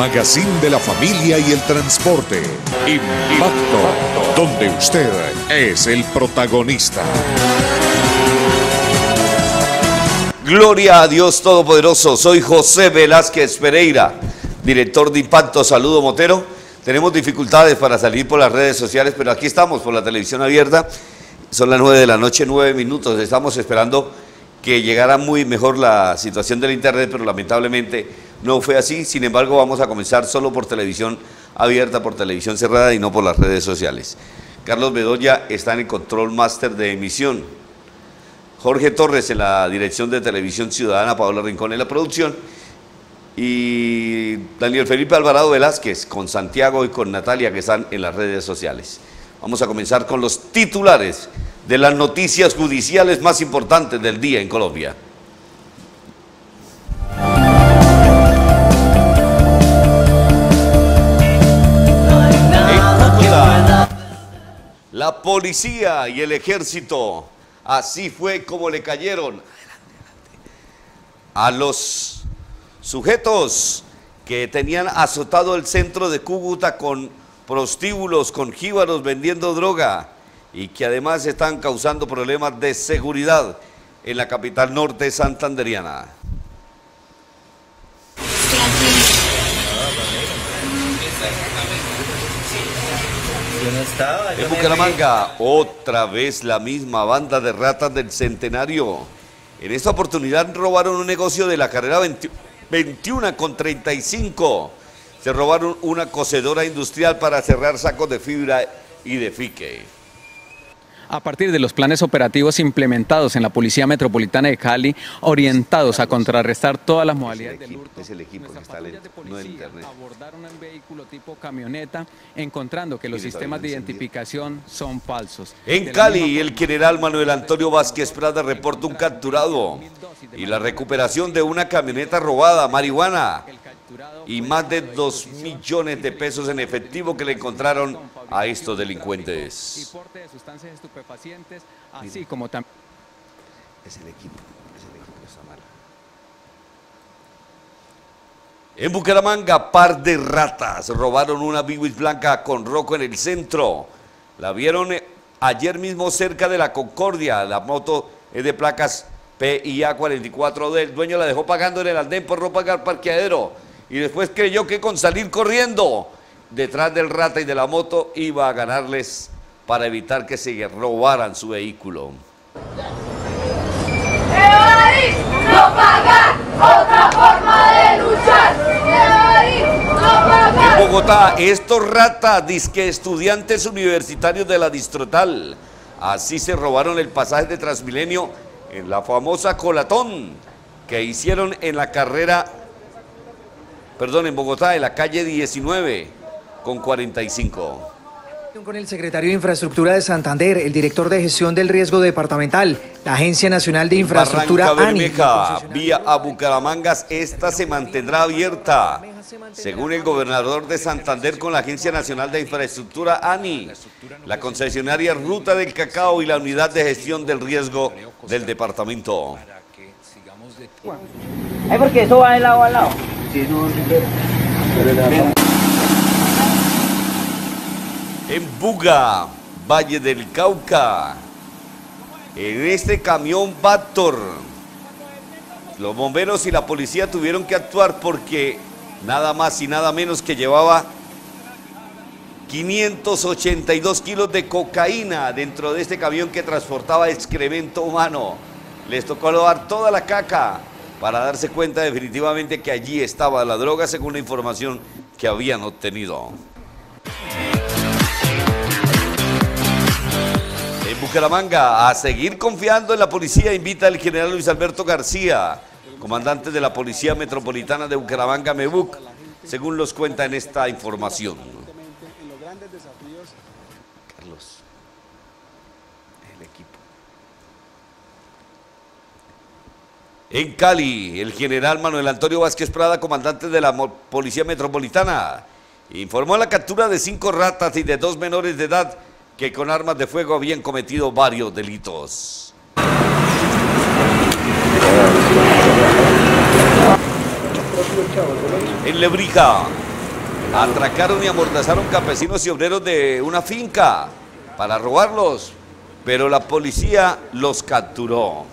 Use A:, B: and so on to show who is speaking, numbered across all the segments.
A: magazine de la familia y el transporte. Impacto, donde usted es el protagonista.
B: Gloria a Dios Todopoderoso. Soy José Velázquez Pereira, director de Impacto. Saludo Motero. Tenemos dificultades para salir por las redes sociales, pero aquí estamos por la televisión abierta. Son las nueve de la noche, nueve minutos. Estamos esperando que llegara muy mejor la situación del Internet, pero lamentablemente no fue así. Sin embargo, vamos a comenzar solo por televisión abierta, por televisión cerrada y no por las redes sociales. Carlos Bedoya está en el control máster de emisión. Jorge Torres en la dirección de Televisión Ciudadana, Pablo Rincón en la producción y Daniel Felipe Alvarado Velázquez con Santiago y con Natalia que están en las redes sociales. Vamos a comenzar con los titulares de las noticias judiciales más importantes del día en Colombia. La policía y el ejército Así fue como le cayeron a los sujetos que tenían azotado el centro de Cúcuta con prostíbulos, con jíbaros vendiendo droga y que además están causando problemas de seguridad en la capital norte santanderiana. En Bucaramanga, otra vez la misma banda de ratas del centenario. En esta oportunidad robaron un negocio de la carrera 21 con 35. Se robaron una cocedora industrial para cerrar sacos de fibra y de fique
C: a partir de los planes operativos implementados en la Policía Metropolitana de Cali, orientados a contrarrestar todas las modalidades del hurto.
B: Es el equipo que está lento, no internet.
C: Abordaron un vehículo tipo camioneta, encontrando que los sistemas de identificación son falsos.
B: En Cali, el general Manuel Antonio Vázquez Prada reporta un capturado y la recuperación de una camioneta robada, marihuana y más de 2 millones de pesos en efectivo que le encontraron a estos delincuentes.
C: así como también...
B: Es el equipo, es el equipo que está mal. En Bucaramanga, par de ratas robaron una Biwis blanca con roco en el centro. La vieron eh, ayer mismo cerca de la Concordia. La moto es de placas PIA 44D. El dueño la dejó pagando en el andén por no pagar parqueadero y después creyó que con salir corriendo detrás del rata y de la moto iba a ganarles para evitar que se robaran su vehículo.
D: no pagar, otra forma de luchar.
B: En Bogotá, estos ratas, disque estudiantes universitarios de la Distrotal, así se robaron el pasaje de Transmilenio en la famosa colatón que hicieron en la carrera perdón, en Bogotá, en la calle 19 con 45.
E: Con el secretario de Infraestructura de Santander, el director de gestión del riesgo departamental, la Agencia Nacional de Infraestructura
B: Barranca vía a Bucaramangas, esta se mantendrá abierta. Según el gobernador de Santander con la Agencia Nacional de Infraestructura ANI, la concesionaria Ruta del Cacao y la Unidad de Gestión del Riesgo del departamento.
F: Ay, porque eso va de lado a lado.
B: En Buga, Valle del Cauca, en este camión Bactor, los bomberos y la policía tuvieron que actuar porque nada más y nada menos que llevaba 582 kilos de cocaína dentro de este camión que transportaba excremento humano. Les tocó lavar toda la caca para darse cuenta definitivamente que allí estaba la droga según la información que habían obtenido. En Bucaramanga, a seguir confiando en la policía, invita el general Luis Alberto García, comandante de la Policía Metropolitana de Bucaramanga, MEBUC, según los cuenta en esta información. En Cali, el general Manuel Antonio Vázquez Prada, comandante de la Policía Metropolitana, informó la captura de cinco ratas y de dos menores de edad que con armas de fuego habían cometido varios delitos. En Lebrija, Atracaron y amordazaron campesinos y obreros de una finca para robarlos, pero la policía los capturó.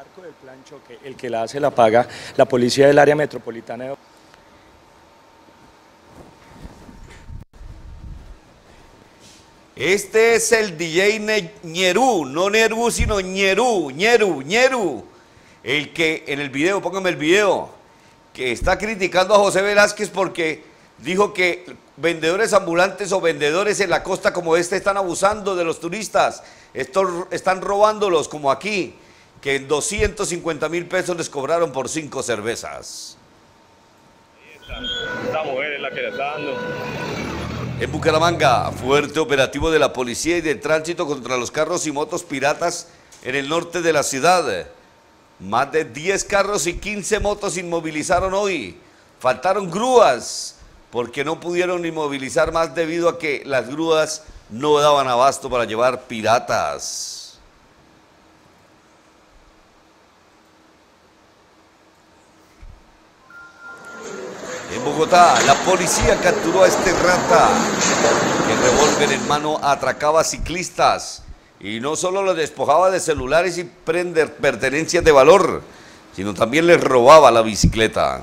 G: marco del plan choque, el que la hace la paga, la policía del área metropolitana de
B: Este es el DJ Ñerú, no Nerú, sino Ñerú, Ñerú, Ñerú. El que en el video, póngame el video, que está criticando a José Velázquez porque dijo que vendedores ambulantes o vendedores en la costa como este están abusando de los turistas, Estos están robándolos como aquí, que en 250 mil pesos les cobraron por cinco cervezas.
H: Esta mujer es la que le está dando.
B: En Bucaramanga, fuerte operativo de la policía y de tránsito contra los carros y motos piratas en el norte de la ciudad. Más de 10 carros y 15 motos inmovilizaron hoy. Faltaron grúas porque no pudieron inmovilizar más debido a que las grúas no daban abasto para llevar piratas. La policía capturó a este rata que revólver en mano atracaba ciclistas y no solo los despojaba de celulares y pertenencias de valor, sino también les robaba la bicicleta.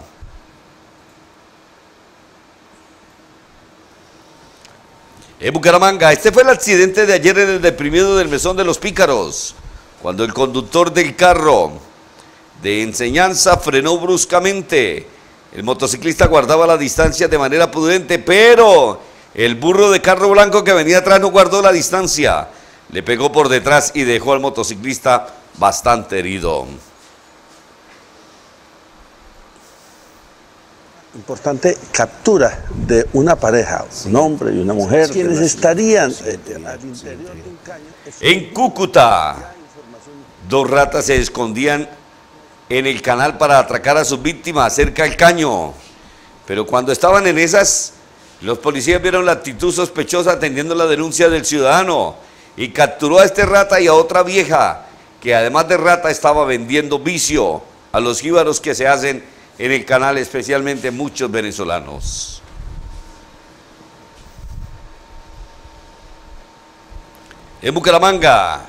B: En Bucaramanga, este fue el accidente de ayer en el deprimido del Mesón de los Pícaros, cuando el conductor del carro de enseñanza frenó bruscamente. El motociclista guardaba la distancia de manera prudente, pero el burro de carro blanco que venía atrás no guardó la distancia. Le pegó por detrás y dejó al motociclista bastante herido.
I: importante captura de una pareja, un hombre y una mujer, quienes estarían al interior de un caño.
B: En Cúcuta, dos ratas se escondían en el canal para atracar a sus víctimas cerca del caño. Pero cuando estaban en esas, los policías vieron la actitud sospechosa atendiendo la denuncia del ciudadano y capturó a este rata y a otra vieja que además de rata estaba vendiendo vicio a los jíbaros que se hacen en el canal, especialmente muchos venezolanos. En Bucaramanga,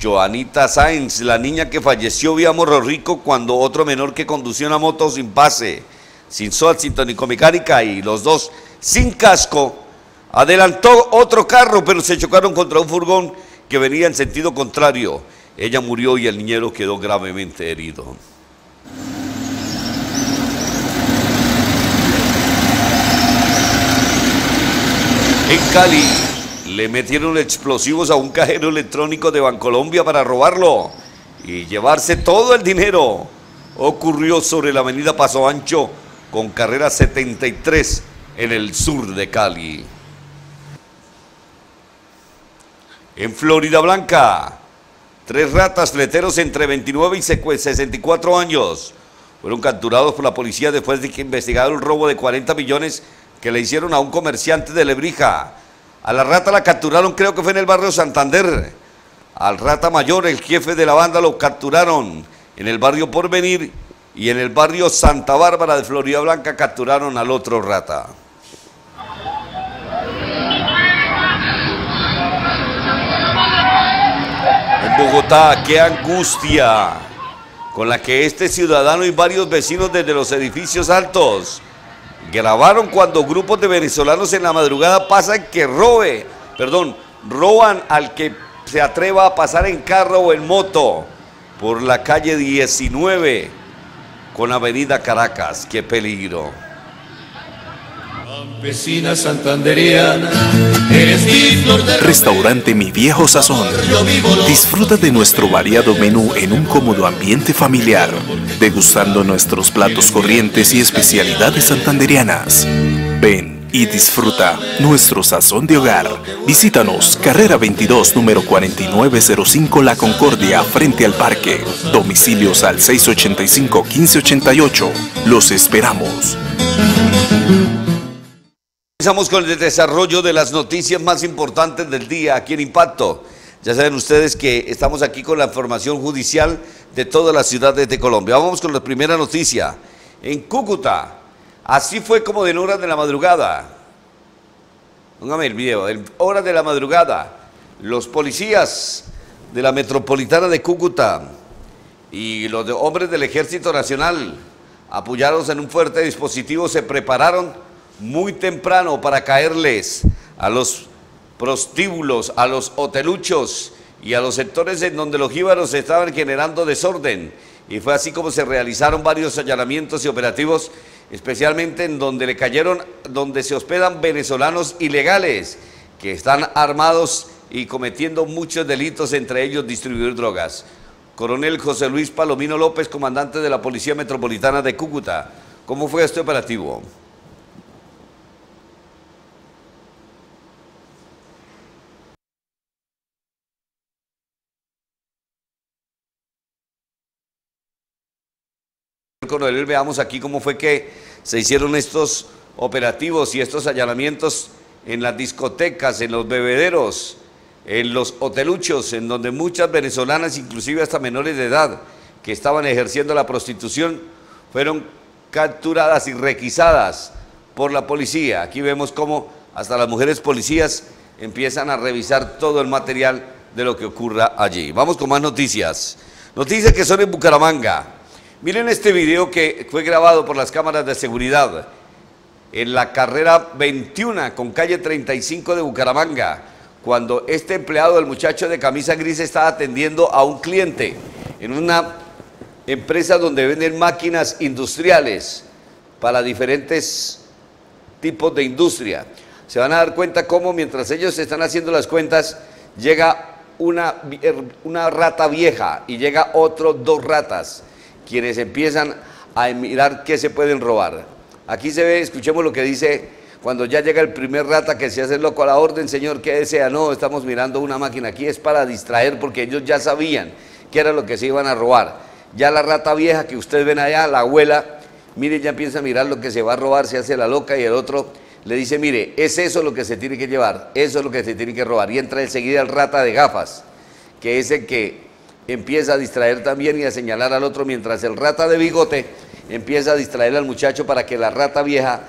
B: Joanita Sáenz, la niña que falleció vía Morro Rico cuando otro menor que conducía una moto sin pase, sin sol, sin mecánica y los dos sin casco, adelantó otro carro pero se chocaron contra un furgón que venía en sentido contrario. Ella murió y el niñero quedó gravemente herido. En Cali le metieron explosivos a un cajero electrónico de Bancolombia para robarlo y llevarse todo el dinero. Ocurrió sobre la avenida Paso Ancho con carrera 73 en el sur de Cali. En Florida Blanca, tres ratas fleteros entre 29 y 64 años fueron capturados por la policía después de que investigaron el robo de 40 millones que le hicieron a un comerciante de Lebrija. A la rata la capturaron, creo que fue en el barrio Santander. Al rata mayor, el jefe de la banda, lo capturaron en el barrio Porvenir y en el barrio Santa Bárbara de Florida Blanca capturaron al otro rata. En Bogotá, qué angustia con la que este ciudadano y varios vecinos desde los edificios altos grabaron cuando grupos de venezolanos en la madrugada pasan que robe, perdón, roban al que se atreva a pasar en carro o en moto por la calle 19 con Avenida Caracas. Qué peligro.
J: Vecina santanderiana, eres mi flor de
K: Restaurante Mi Viejo Sazón. Disfruta de nuestro variado menú en un cómodo ambiente familiar, degustando nuestros platos corrientes y especialidades santanderianas. Ven y disfruta nuestro sazón de hogar. Visítanos, carrera 22, número 4905 La Concordia, frente al parque. Domicilios al 685-1588. Los esperamos.
B: Comenzamos con el desarrollo de las noticias más importantes del día aquí en Impacto. Ya saben ustedes que estamos aquí con la información judicial de todas las ciudades de Colombia. Vamos con la primera noticia. en Cúcuta. Así fue como de horas de la madrugada. Póngame el video. En horas de la madrugada, los policías de la metropolitana de Cúcuta y los hombres del Ejército Nacional, apoyados en un fuerte dispositivo, se prepararon muy temprano para caerles a los prostíbulos, a los hoteluchos y a los sectores en donde los jíbaros estaban generando desorden. Y fue así como se realizaron varios allanamientos y operativos, especialmente en donde le cayeron, donde se hospedan venezolanos ilegales que están armados y cometiendo muchos delitos, entre ellos distribuir drogas. Coronel José Luis Palomino López, comandante de la Policía Metropolitana de Cúcuta. ¿Cómo fue este operativo? Veamos aquí cómo fue que se hicieron estos operativos y estos allanamientos en las discotecas, en los bebederos, en los hoteluchos, en donde muchas venezolanas, inclusive hasta menores de edad, que estaban ejerciendo la prostitución, fueron capturadas y requisadas por la policía. Aquí vemos cómo hasta las mujeres policías empiezan a revisar todo el material de lo que ocurra allí. Vamos con más noticias. Noticias que son en Bucaramanga. Miren este video que fue grabado por las cámaras de seguridad en la carrera 21 con calle 35 de Bucaramanga, cuando este empleado, el muchacho de camisa gris, estaba atendiendo a un cliente en una empresa donde venden máquinas industriales para diferentes tipos de industria. Se van a dar cuenta cómo mientras ellos están haciendo las cuentas, llega una, una rata vieja y llega otro dos ratas, quienes empiezan a mirar qué se pueden robar. Aquí se ve, escuchemos lo que dice cuando ya llega el primer rata que se hace loco a la orden, señor, ¿qué desea? No, estamos mirando una máquina. Aquí es para distraer porque ellos ya sabían qué era lo que se iban a robar. Ya la rata vieja que ustedes ven allá, la abuela, mire, ya empieza a mirar lo que se va a robar, se hace la loca y el otro le dice, mire, es eso lo que se tiene que llevar, eso es lo que se tiene que robar. Y entra enseguida el rata de gafas, que es el que empieza a distraer también y a señalar al otro, mientras el rata de bigote empieza a distraer al muchacho para que la rata vieja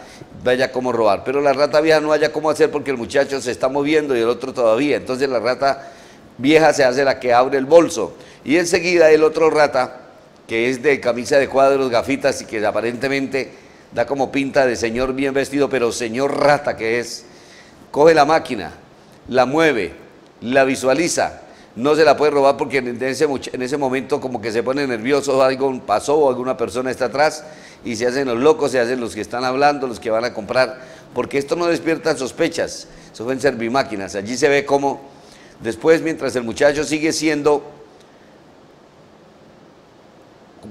B: vaya como robar. Pero la rata vieja no haya cómo hacer porque el muchacho se está moviendo y el otro todavía. Entonces la rata vieja se hace la que abre el bolso. Y enseguida el otro rata, que es de camisa de cuadros, gafitas y que aparentemente da como pinta de señor bien vestido, pero señor rata que es, coge la máquina, la mueve, la visualiza no se la puede robar porque en ese, en ese momento como que se pone nervioso, algo pasó o alguna persona está atrás y se hacen los locos, se hacen los que están hablando, los que van a comprar, porque esto no despierta sospechas, eso fue en servimáquinas. Allí se ve cómo después, mientras el muchacho sigue siendo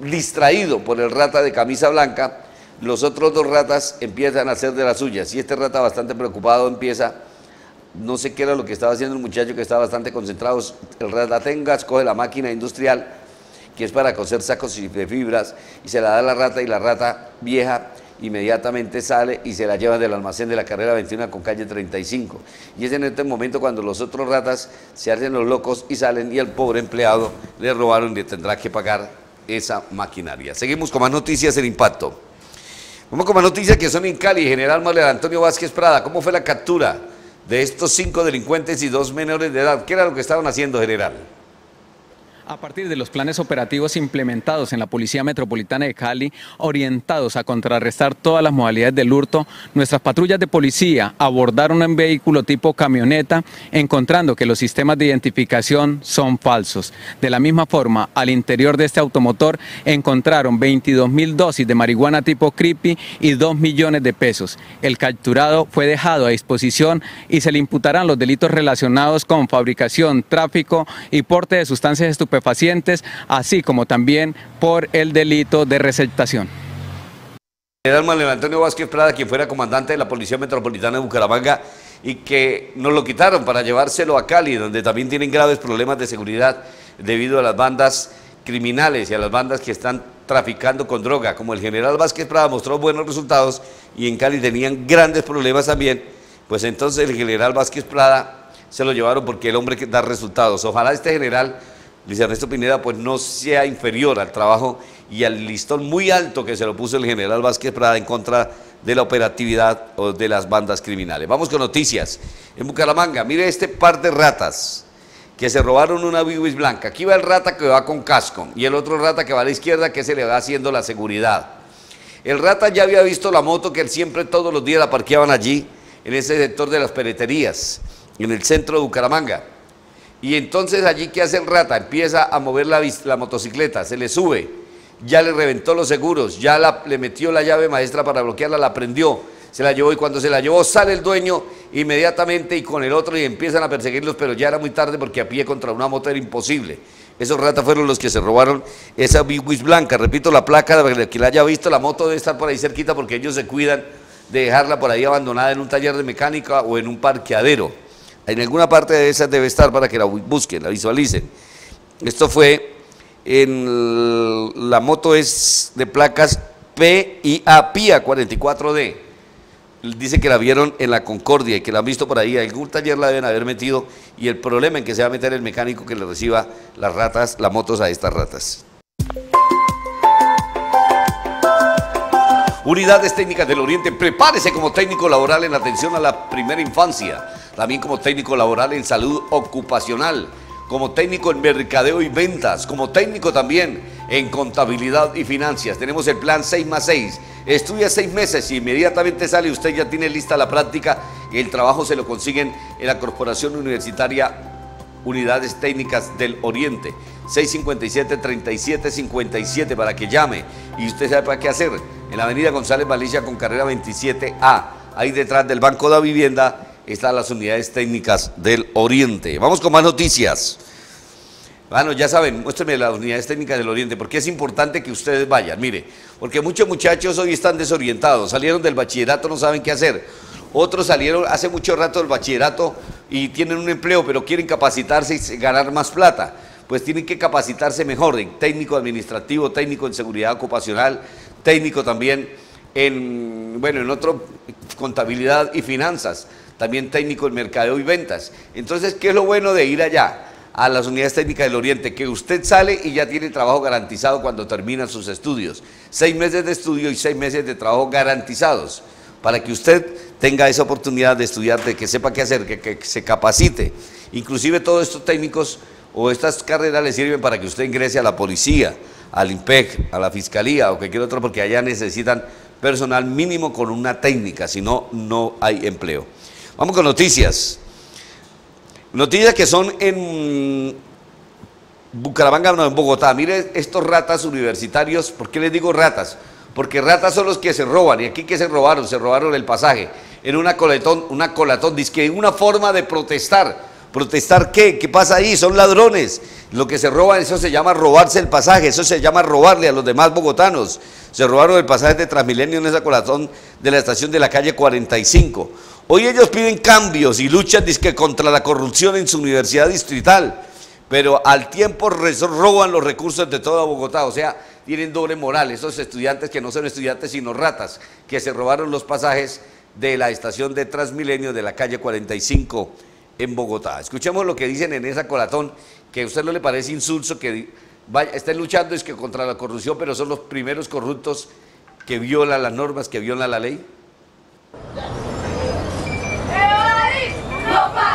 B: distraído por el rata de camisa blanca, los otros dos ratas empiezan a hacer de las suyas. Y este rata bastante preocupado empieza no sé qué era lo que estaba haciendo el muchacho que estaba bastante concentrado. El ratatengas coge la máquina industrial que es para coser sacos de fibras y se la da a la rata y la rata vieja inmediatamente sale y se la lleva del almacén de la carrera 21 con calle 35. Y es en este momento cuando los otros ratas se hacen los locos y salen y al pobre empleado le robaron y le tendrá que pagar esa maquinaria. Seguimos con más noticias en impacto. Vamos con más noticias que son en Cali. General Manuel Antonio Vázquez Prada, ¿cómo fue la captura? De estos cinco delincuentes y dos menores de edad. ¿Qué era lo que estaban haciendo, general?
C: A partir de los planes operativos implementados en la Policía Metropolitana de Cali, orientados a contrarrestar todas las modalidades del hurto, nuestras patrullas de policía abordaron un vehículo tipo camioneta, encontrando que los sistemas de identificación son falsos. De la misma forma, al interior de este automotor encontraron 22 mil dosis de marihuana tipo creepy y 2 millones de pesos. El capturado fue dejado a disposición y se le imputarán los delitos relacionados con fabricación, tráfico y porte de sustancias estupefacientes pacientes, así como también por el delito de receptación.
B: General Manuel Antonio Vázquez Prada, quien fuera comandante de la Policía Metropolitana de Bucaramanga y que nos lo quitaron para llevárselo a Cali, donde también tienen graves problemas de seguridad debido a las bandas criminales y a las bandas que están traficando con droga. Como el general Vázquez Prada mostró buenos resultados y en Cali tenían grandes problemas también, pues entonces el general Vázquez Prada se lo llevaron porque el hombre que da resultados. Ojalá este general Luis Ernesto Pineda pues no sea inferior al trabajo y al listón muy alto que se lo puso el general Vázquez Prada en contra de la operatividad de las bandas criminales. Vamos con noticias. En Bucaramanga, mire este par de ratas que se robaron una Bibis blanca. Aquí va el rata que va con casco y el otro rata que va a la izquierda que se le va haciendo la seguridad. El rata ya había visto la moto que él siempre todos los días la parqueaban allí, en ese sector de las pereterías, en el centro de Bucaramanga. Y entonces allí, ¿qué hace el rata? Empieza a mover la, motocicleta, se le sube, ya le reventó los seguros, ya le metió la llave maestra para bloquearla, la prendió, se la llevó y cuando se la llevó sale el dueño inmediatamente y con el otro y empiezan a perseguirlos, pero ya era muy tarde porque a pie contra una moto era imposible. Esos ratas fueron los que se robaron esa Big blanca. Repito, la placa, de que la haya visto, la moto debe estar por ahí cerquita porque ellos se cuidan de dejarla por ahí abandonada en un taller de mecánica o en un parqueadero. En alguna parte de esas debe estar para que la busquen, la visualicen. Esto fue en la moto es de placas PIA, PIA 44D dice que la vieron en la Concordia y que la han visto por ahí, algún taller la deben haber metido y el problema en que se va a meter el mecánico que le reciba las ratas, las motos a estas ratas. Unidades Técnicas del Oriente, prepárese como técnico laboral en atención a la primera infancia, también como técnico laboral en salud ocupacional, como técnico en mercadeo y ventas, como técnico también en contabilidad y finanzas. Tenemos el plan 6 más 6 Estudia seis meses y inmediatamente sale, usted ya tiene lista la práctica y el trabajo se lo consiguen en la Corporación Universitaria Unidades Técnicas del Oriente. 657-3757 para que llame y usted sabe qué hacer. En la avenida González Valicia con carrera 27A, ahí detrás del Banco de Vivienda están las unidades técnicas del Oriente. Vamos con más noticias. Bueno, ya saben, muéstrenme las unidades técnicas del Oriente, porque es importante que ustedes vayan. Mire, porque muchos muchachos hoy están desorientados, salieron del bachillerato, no saben qué hacer. Otros salieron hace mucho rato del bachillerato y tienen un empleo, pero quieren capacitarse y ganar más plata. Pues tienen que capacitarse mejor en técnico administrativo, técnico en seguridad ocupacional, técnico también en, bueno, en otro, contabilidad y finanzas, también técnico en mercadeo y ventas. Entonces, ¿qué es lo bueno de ir allá? a las unidades técnicas del Oriente, que usted sale y ya tiene trabajo garantizado cuando termina sus estudios. Seis meses de estudio y seis meses de trabajo garantizados, para que usted tenga esa oportunidad de estudiar, de que sepa qué hacer, que, que se capacite. Inclusive todos estos técnicos o estas carreras le sirven para que usted ingrese a la policía, al IMPEC, a la fiscalía o cualquier otro, porque allá necesitan personal mínimo con una técnica, si no, no hay empleo. Vamos con noticias. Noticias que son en Bucaramanga, no, en Bogotá. Mire estos ratas universitarios. ¿Por qué les digo ratas? Porque ratas son los que se roban. ¿Y aquí que se robaron? Se robaron el pasaje. En una coletón, una colatón. Dice que una forma de protestar. ¿Protestar qué? ¿Qué pasa ahí? Son ladrones. Lo que se roban, eso se llama robarse el pasaje. Eso se llama robarle a los demás bogotanos. Se robaron el pasaje de Transmilenio en esa colatón de la estación de la calle 45. Hoy ellos piden cambios y luchan contra la corrupción en su universidad distrital, pero al tiempo roban los recursos de toda Bogotá, o sea, tienen doble moral esos estudiantes que no son estudiantes sino ratas, que se robaron los pasajes de la estación de Transmilenio de la calle 45 en Bogotá. Escuchemos lo que dicen en esa colatón, que a usted no le parece insulso que estén luchando es que contra la corrupción, pero son los primeros corruptos que violan las normas, que violan la ley.
H: Otra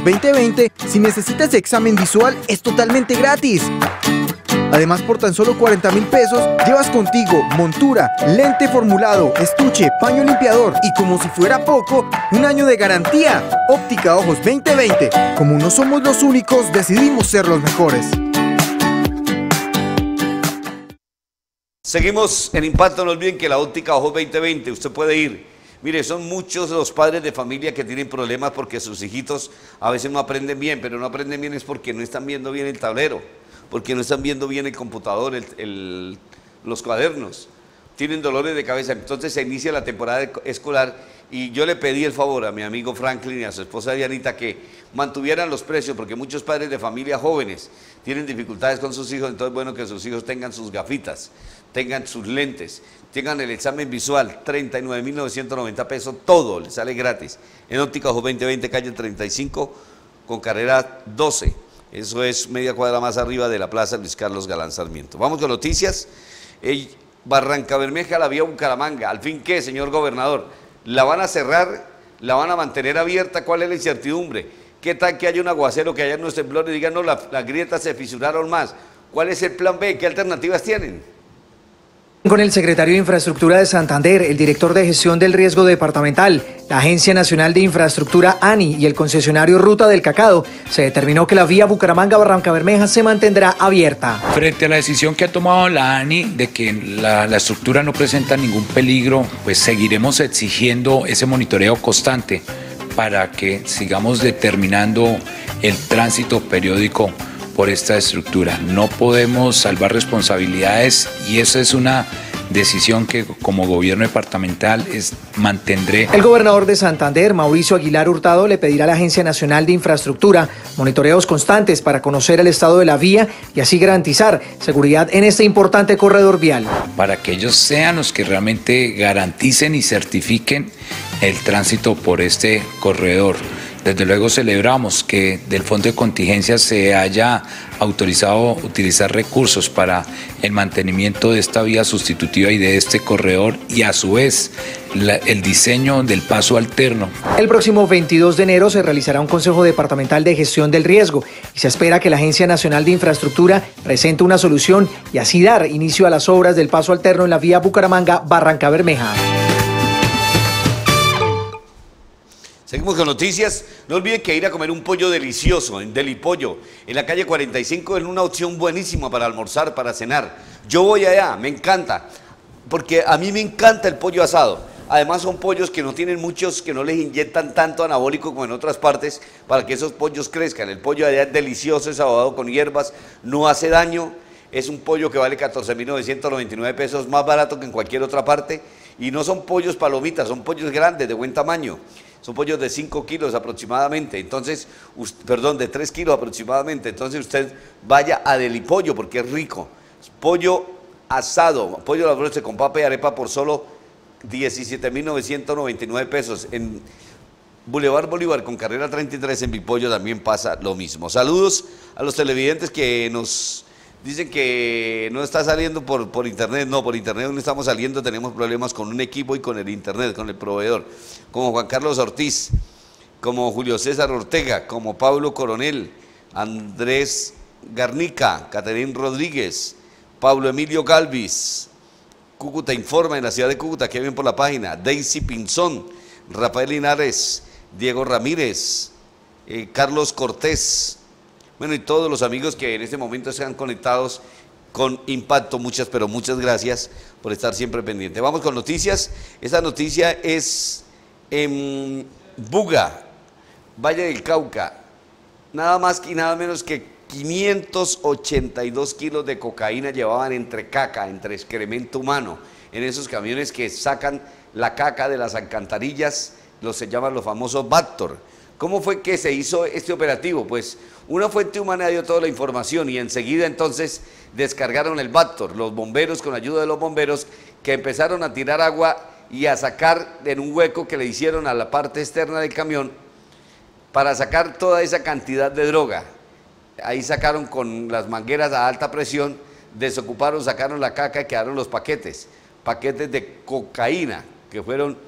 L: óptica Ojos 2020, si necesitas examen visual, es totalmente gratis. Además, por tan solo 40 mil pesos, llevas contigo montura, lente formulado, estuche, paño limpiador y como si fuera poco, un año de garantía. Óptica Ojos 2020. Como no somos los únicos, decidimos ser los mejores.
B: Seguimos en Impacto, no olviden que la óptica Ojos 2020, usted puede ir. Mire, son muchos los padres de familia que tienen problemas porque sus hijitos a veces no aprenden bien, pero no aprenden bien es porque no están viendo bien el tablero porque no están viendo bien el computador, los cuadernos. Tienen dolores de cabeza. Entonces se inicia la temporada escolar y yo le pedí el favor a mi amigo Franklin y a su esposa Dianita que mantuvieran los precios, porque muchos padres de familia jóvenes tienen dificultades con sus hijos, entonces bueno que sus hijos tengan sus gafitas, tengan sus lentes, tengan el examen visual, 39.990 pesos, todo les sale gratis. En Óptica Ojo 2020, calle 35, con carrera 12. Eso es media cuadra más arriba de la Plaza Luis Carlos Galán Sarmiento. Vamos con noticias. Ey, Barranca Bermeja, la vía Bucaramanga. ¿Al fin qué, señor gobernador? ¿La van a cerrar? ¿La van a mantener abierta? ¿Cuál es la incertidumbre? ¿Qué tal que haya un aguacero, que haya unos temblores y digan, no, la- las grietas se fisuraron más? ¿Cuál es el plan B? ¿Qué alternativas tienen?
E: Con el secretario de Infraestructura de Santander, el director de gestión del riesgo departamental, la Agencia Nacional de Infraestructura ANI y el concesionario Ruta del Cacao, se determinó que la vía Bucaramanga-Barranca Bermeja se mantendrá abierta.
M: Frente a la decisión que ha tomado la ANI de que la, la estructura no presenta ningún peligro, pues seguiremos exigiendo ese monitoreo constante para que sigamos determinando el tránsito periódico por esta estructura. No podemos salvar responsabilidades y esa es una decisión que como gobierno departamental es, mantendré.
E: El gobernador de Santander, Mauricio Aguilar Hurtado, le pedirá a la Agencia Nacional de Infraestructura monitoreos constantes para conocer el estado de la vía y así garantizar seguridad en este importante corredor vial.
M: para que ellos sean los que realmente garanticen y certifiquen el tránsito por este corredor. Desde luego celebramos que del Fondo de Contingencia se haya autorizado utilizar recursos para el mantenimiento de esta vía sustitutiva y de este corredor y a su vez el diseño del paso alterno
E: El próximo 22 de enero se realizará un Consejo Departamental de Gestión del Riesgo y se espera que la Agencia Nacional de Infraestructura presente una solución y así dar inicio a las obras del paso alterno en la vía Bucaramanga-Barranca Bermeja.
B: Seguimos con noticias. No olviden que ir a comer un pollo delicioso en Delipollo, en la calle 45, es una opción buenísima para almorzar, para cenar. Yo voy allá, me encanta, porque a mí me encanta el pollo asado. Además son pollos que no tienen muchos, que no les inyectan tanto anabólico como en otras partes para que esos pollos crezcan. El pollo allá es delicioso, es abogado con hierbas, no hace daño. Es un pollo que vale 14.999 pesos, más barato que en cualquier otra parte. Y no son pollos palomitas, son pollos grandes, de buen tamaño. Son pollos de 5 kilos aproximadamente. Entonces, us- perdón, de 3 kilos aproximadamente. Entonces usted vaya a Delipollo porque es rico. Pollo asado, pollo a la broche con papa y arepa por solo 17.999 pesos. En Boulevard Bolívar con carrera 33 en Bipollo también pasa lo mismo. Saludos a los televidentes que nos dicen que no está saliendo por, por internet. No, por internet no estamos saliendo, tenemos problemas con un equipo y con el internet, con el proveedor. Como Juan Carlos Ortiz, como Julio César Ortega, como Pablo Coronel, Andrés Garnica, Caterín Rodríguez, Pablo Emilio Galvis, Cúcuta Informa en la ciudad de Cúcuta, que ven por la página, Daisy Pinzón, Rafael Linares, Diego Ramírez, eh, Carlos Cortés, bueno, y todos los amigos que en este momento sean conectados con impacto, muchas, pero muchas gracias por estar siempre pendiente. Vamos con noticias. Esta noticia es en Buga, Valle del Cauca, nada más y nada menos que 582 kilos de cocaína llevaban entre caca, entre excremento humano, en esos camiones que sacan la caca de las alcantarillas, los se llaman los famosos Bactor. ¿Cómo fue que se hizo este operativo? Pues una fuente humana dio toda la información y enseguida entonces descargaron el Bactor, los bomberos con ayuda de los bomberos que empezaron a tirar agua y a sacar en un hueco que le hicieron a la parte externa del camión para sacar toda esa cantidad de droga. Ahí sacaron con las mangueras a alta presión, desocuparon, sacaron la caca y quedaron los paquetes, paquetes de cocaína que fueron,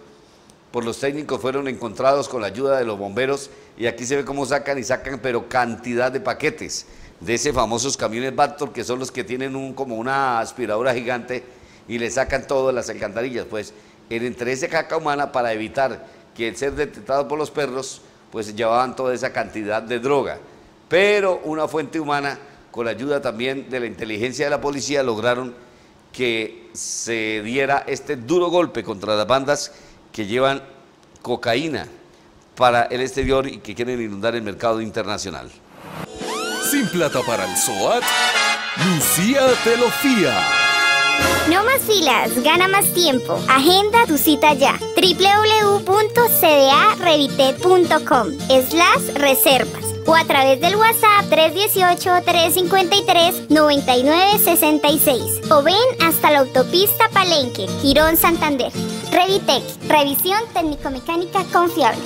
B: por los técnicos, fueron encontrados con la ayuda de los bomberos y aquí se ve cómo sacan y sacan, pero cantidad de paquetes de ese famosos camiones Bactor que son los que tienen como una aspiradora gigante y le sacan todas las alcantarillas. Pues en- entre esa caca humana para evitar que el ser detectado por los perros, pues llevaban toda esa cantidad de droga. Pero una fuente humana, con la ayuda también de la inteligencia de la policía, lograron que se diera este duro golpe contra las bandas que llevan cocaína para el exterior y que quieren inundar el mercado internacional.
K: Sin plata para el SOAT, Lucía te lo fía.
N: No más filas, gana más tiempo. Agenda tu cita ya. www.cdarevite.com slash reservas o a través del WhatsApp 318-353-9966 o ven hasta la autopista Palenque, Girón Santander. Revitec, revisión técnico-mecánica confiable.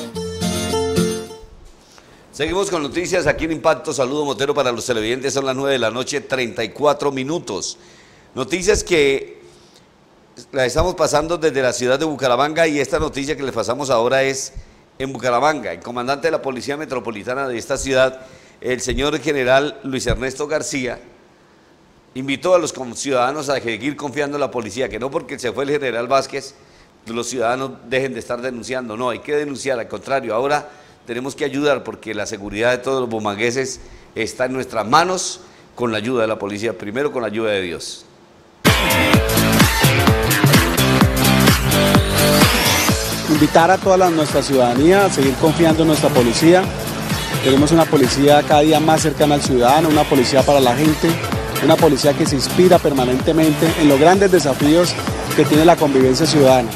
B: Seguimos con noticias aquí en Impacto. Saludo Motero para los televidentes. Son las 9 de la noche, 34 minutos. Noticias que las estamos pasando desde la ciudad de Bucaramanga y esta noticia que les pasamos ahora es en Bucaramanga. El comandante de la Policía Metropolitana de esta ciudad, el señor general Luis Ernesto García, invitó a los ciudadanos a seguir confiando en la policía, que no porque se fue el general Vázquez, los ciudadanos dejen de estar denunciando, no, hay que denunciar, al contrario, ahora tenemos que ayudar porque la seguridad de todos los bumangueses está en nuestras manos con la ayuda de la policía, primero con la ayuda de Dios.
O: Invitar a toda nuestra ciudadanía a seguir confiando en nuestra policía. Tenemos una policía cada día más cercana al ciudadano, una policía para la gente, una policía que se inspira permanentemente en los grandes desafíos que tiene la convivencia ciudadana.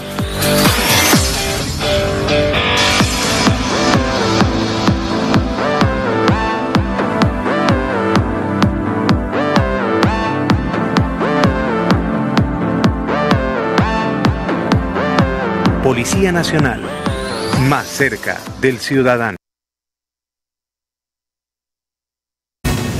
K: Policía Nacional, más cerca del ciudadano.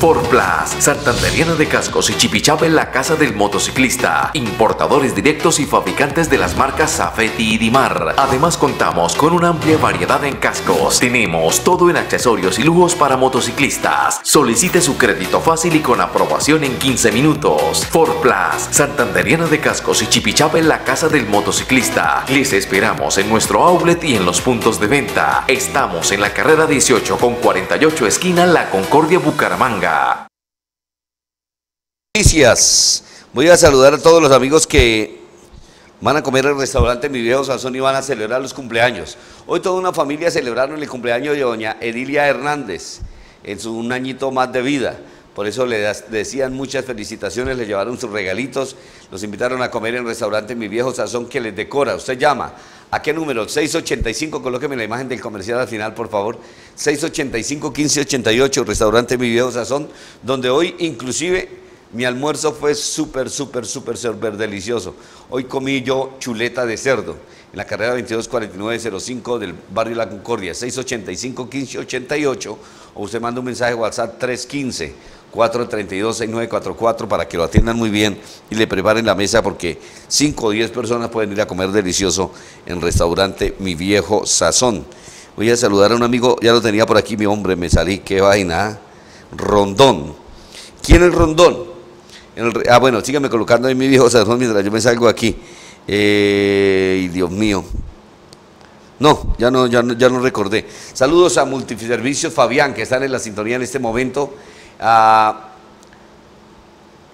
P: Forplas, Santanderiana de Cascos y Chipichapa en la casa del motociclista. Importadores directos y fabricantes de las marcas Safety y Dimar. Además contamos con una amplia variedad en cascos. Tenemos todo en accesorios y lujos para motociclistas. Solicite su crédito fácil y con aprobación en 15 minutos. Forplas, Santanderiana de Cascos y Chipichapa en la casa del motociclista. Les esperamos en nuestro outlet y en los puntos de venta. Estamos en la carrera 18 con 48 esquina La Concordia Bucaramanga.
B: Noticias. Voy a saludar a todos los amigos que van a comer el restaurante Mi Viejo Sazón y van a celebrar los cumpleaños. Hoy toda una familia celebraron el cumpleaños de doña Edilia Hernández en su un añito más de vida. Por eso le decían muchas felicitaciones, le llevaron sus regalitos, los invitaron a comer en el restaurante Mi Viejo Sazón que les decora. Usted llama. ¿A qué número? 685, colóqueme la imagen del comercial al final, por favor. 685-1588, restaurante Mi Viejo Sazón, donde hoy inclusive mi almuerzo fue súper, súper, súper, súper delicioso. Hoy comí yo chuleta de cerdo en la carrera 224905 del barrio La Concordia, 685-1588, o usted manda un mensaje WhatsApp 315. 432-6944 para que lo atiendan muy bien y le preparen la mesa porque 5 o 10 personas pueden ir a comer delicioso en restaurante Mi Viejo Sazón. Voy a saludar a un amigo, ya lo tenía por aquí mi hombre, me salí, qué vaina. Rondón. ¿Quién es Rondón? ah, bueno, síganme colocando ahí mi viejo sazón mientras yo me salgo aquí. Eh, Dios mío. No, ya no, ya no, ya no recordé. Saludos a Multiservicios Fabián, que están en la sintonía en este momento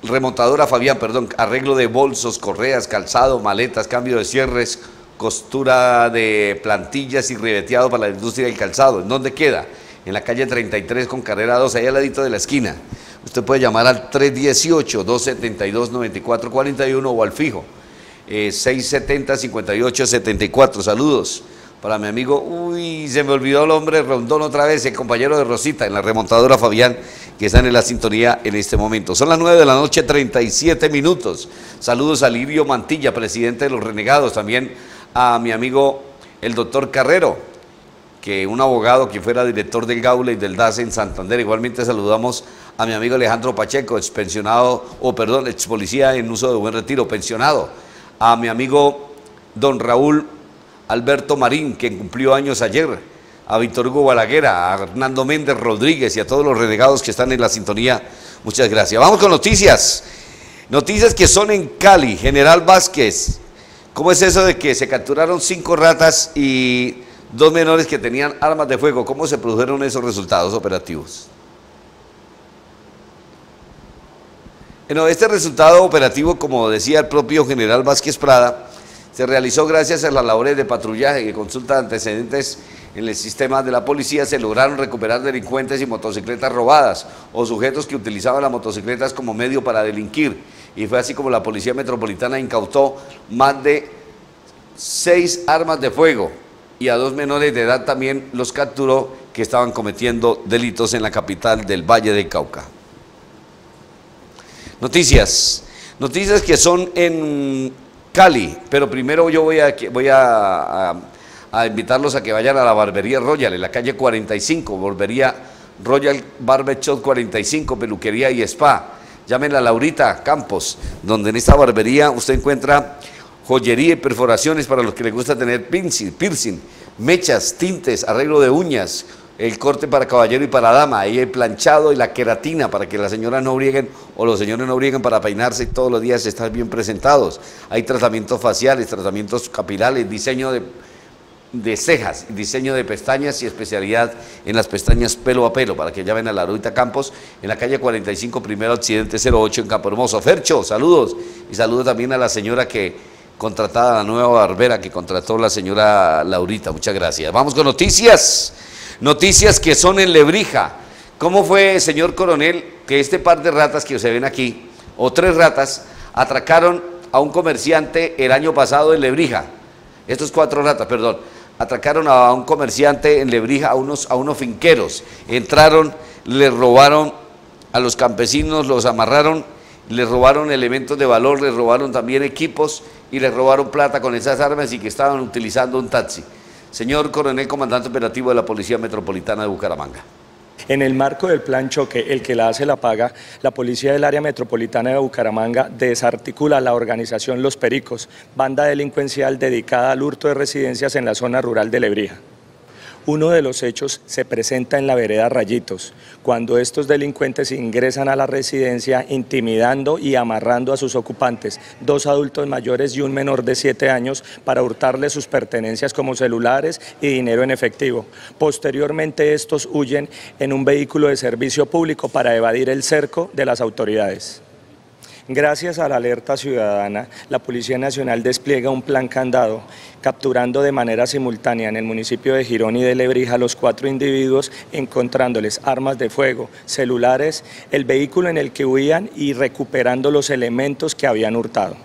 B: remontadora Fabián, perdón, arreglo de bolsos, correas, calzado, maletas, cambio de cierres, costura de plantillas y ribeteado para la industria del calzado. ¿En dónde queda? En la calle 33 con carrera 2, ahí al ladito de la esquina. Usted puede llamar al 318-272-9441 o al fijo, 670-5874. Eh, Saludos para mi amigo, uy, se me olvidó el hombre Rondón otra vez, el compañero de Rosita en la remontadora Fabián, que están en la sintonía en este momento. Son las 9 de la noche, 37 minutos. Saludos a Livio Mantilla, presidente de los Renegados, también a mi amigo el doctor Carrero, que un abogado que fuera director del Gaule y del DAS en Santander. Igualmente saludamos a mi amigo Alejandro Pacheco, ex pensionado, o perdón, ex policía en uso de buen retiro, pensionado. A mi amigo don Raúl Alberto Marín, que cumplió años ayer a Víctor Hugo Balaguera, a Hernando Méndez Rodríguez y a todos los renegados que están en la sintonía. Muchas gracias. Vamos con noticias. Noticias que son en Cali. General Vázquez, ¿cómo es eso de que se capturaron cinco ratas y dos menores que tenían armas de fuego? ¿Cómo se produjeron esos resultados operativos? Bueno, este resultado operativo, como decía el propio general Vázquez Prada, Se realizó gracias a las labores de patrullaje y consulta de antecedentes en el sistema de la policía se lograron recuperar delincuentes y motocicletas robadas o sujetos que utilizaban las motocicletas como medio para delinquir. Y fue así como la Policía Metropolitana incautó más de seis armas de fuego y a dos menores de edad también los capturó que estaban cometiendo delitos en la capital del Valle de Cauca. Noticias. Noticias que son en Cali, pero primero yo voy a, invitarlos a que vayan a la Barbería Royal, en la calle 45, Barbería Royal Barber Shop 45, peluquería y spa. Llamen a Laurita Campos, donde en esta barbería usted encuentra joyería y perforaciones para los que les gusta tener piercing, piercing, mechas, tintes, arreglo de uñas, el corte para caballero y para dama, ahí el planchado y la queratina para que las señoras no brieguen o los señores no brieguen para peinarse todos los días estar bien presentados. Hay tratamientos faciales, tratamientos capilares, diseño de, de cejas, diseño de pestañas y especialidad en las pestañas pelo a pelo para que llamen a la Ruita Campos en la calle 45, primero accidente 08 en Campo Hermoso. Fercho, saludos y saludo también a la señora que contratada, la nueva barbera que contrató la señora Laurita. Muchas gracias. Vamos con noticias. Noticias que son en Lebrija. ¿Cómo fue, señor coronel, que este par de ratas que se ven aquí, o tres ratas, atracaron a un comerciante el año pasado en Lebrija? Estos cuatro ratas, perdón. Atracaron a un comerciante en Lebrija, a unos, a unos finqueros. Entraron, le robaron a los campesinos, los amarraron, les robaron elementos de valor, les robaron también equipos y les robaron plata con esas armas y que estaban utilizando un taxi. Señor coronel comandante operativo de la Policía Metropolitana de Bucaramanga.
G: En el marco del plan choque, el que la hace la paga, la Policía del Área Metropolitana de Bucaramanga desarticula la organización Los Pericos, banda delincuencial dedicada al hurto de residencias en la zona rural de Lebrija. Uno de los hechos se presenta en la vereda Rayitos, cuando estos delincuentes ingresan a la residencia intimidando y amarrando a sus ocupantes, dos adultos mayores y un menor de siete años, para hurtarles sus pertenencias como celulares y dinero en efectivo. Posteriormente estos huyen en un vehículo de servicio público para evadir el cerco de las autoridades. Gracias a la alerta ciudadana, la Policía Nacional despliega un plan candado, capturando de manera simultánea en el municipio de Girón y de Lebrija los cuatro individuos, encontrándoles armas de fuego, celulares, el vehículo en el que huían y recuperando los elementos que habían hurtado.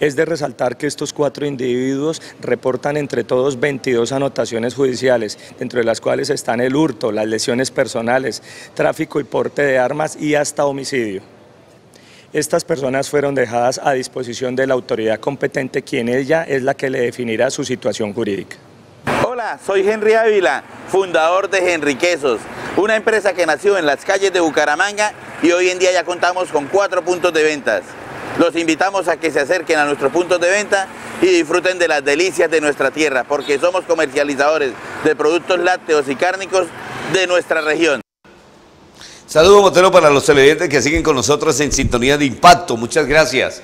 G: Es de resaltar que estos cuatro individuos reportan entre todos 22 anotaciones judiciales, dentro de las cuales están el hurto, las lesiones personales, tráfico y porte de armas y hasta homicidio. Estas personas fueron dejadas a disposición de la autoridad competente, quien ella es la que le definirá su situación jurídica.
Q: Hola, soy Henry Ávila, fundador de Henry Quesos, una empresa que nació en las calles de Bucaramanga y hoy en día ya contamos con cuatro puntos de ventas. Los invitamos a que se acerquen a nuestros puntos de venta y disfruten de las delicias de nuestra tierra, porque somos comercializadores de productos lácteos y cárnicos de nuestra región.
B: Saludo Motero para los televidentes que siguen con nosotros en sintonía de impacto. Muchas gracias.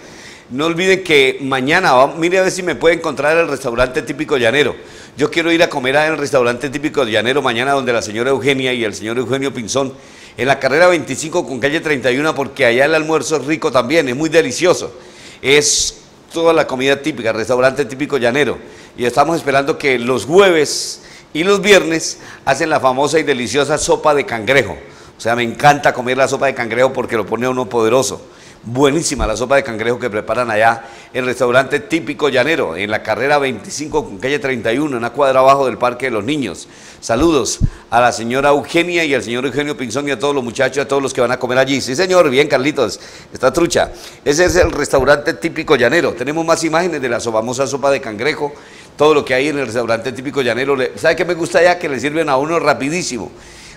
B: No olviden que mañana, mire a ver si me puede encontrar el restaurante típico llanero. Yo quiero ir a comer al restaurante típico llanero mañana donde la señora Eugenia y el señor Eugenio Pinzón en la carrera 25 con calle 31 porque allá el almuerzo es rico también, es muy delicioso. Es toda la comida típica, restaurante típico llanero. Y estamos esperando que los jueves y los viernes hacen la famosa y deliciosa sopa de cangrejo. Sea, me encanta comer la sopa de cangrejo porque lo pone a uno poderoso. Buenísima la sopa de cangrejo que preparan allá en el restaurante típico llanero, en la carrera 25 con calle 31, en una cuadra abajo del Parque de los Niños. Saludos a la señora Eugenia y al señor Eugenio Pinzón y a todos los muchachos, a todos los que van a comer allí. Sí, señor, bien, Carlitos, está trucha. Ese es el restaurante típico llanero. Tenemos más imágenes de la famosa sopa de cangrejo, todo lo que hay en el restaurante típico llanero. ¿Sabe qué me gusta allá? Que le sirven a uno rapidísimo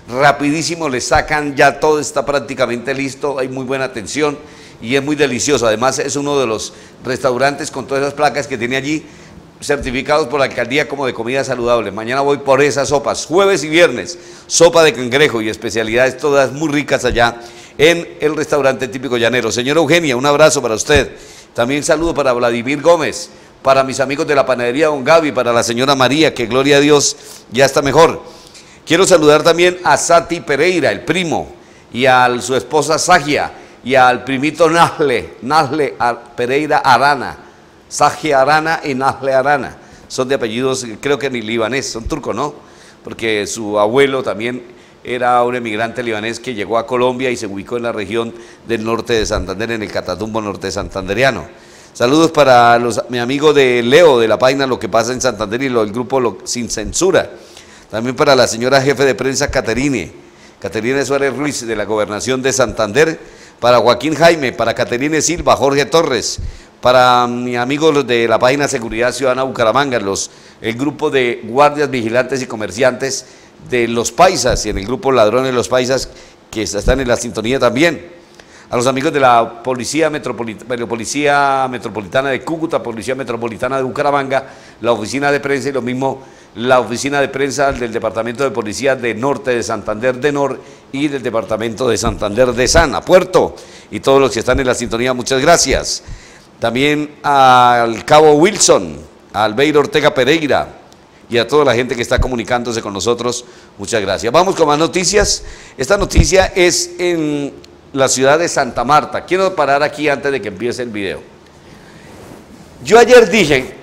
B: rapidísimo le sacan, ya todo está prácticamente listo, hay muy buena atención y es muy delicioso. Además es uno de los restaurantes con todas esas placas que tiene allí certificados por la alcaldía como de comida saludable. Mañana voy por esas sopas, jueves y viernes, sopa de cangrejo y especialidades todas muy ricas allá en el restaurante típico llanero. Señora Eugenia, un abrazo para usted. También saludo para Vladimir Gómez, para mis amigos de la panadería Don Gaby, para la señora María, que gloria a Dios ya está mejor. Quiero saludar también a Sati Pereira, el primo, y a su esposa Sagia, y al primito Nazle, Nazle Pereira Arana. Saje Arana y Nahle Arana. Son de apellidos, creo que ni libanés, son turcos, ¿no? Porque su abuelo también era un emigrante libanés que llegó a Colombia y se ubicó en la región del norte de Santander, en el Catatumbo norte santanderiano. Saludos para los, mi amigo de Leo, de la página Lo que pasa en Santander y lo, el grupo Lo- Sin Censura. También para la señora jefe de prensa Caterine, Caterine Suárez Ruiz, de la gobernación de Santander. Para Joaquín Jaime, para Caterine Silva, Jorge Torres, para mi amigo los de la página Seguridad Ciudadana Bucaramanga, los, el grupo de guardias, vigilantes y comerciantes de Los Paisas y en el grupo Ladrones Los Paisas que están en la sintonía también. A los amigos de la Policía, Metropolit- Policía Metropolitana de Cúcuta, Policía Metropolitana de Bucaramanga, la Oficina de Prensa y lo mismo la Oficina de Prensa del Departamento de Policía de Norte de Santander de Nor y del Departamento de Santander de Sana, Puerto, y todos los que están en la sintonía, muchas gracias. También al Cabo Wilson, a Albeiro Ortega Pereira y a toda la gente que está comunicándose con nosotros, muchas gracias. Vamos con más noticias. Esta noticia es en la ciudad de Santa Marta. Quiero parar aquí antes de que empiece el video. Yo ayer dije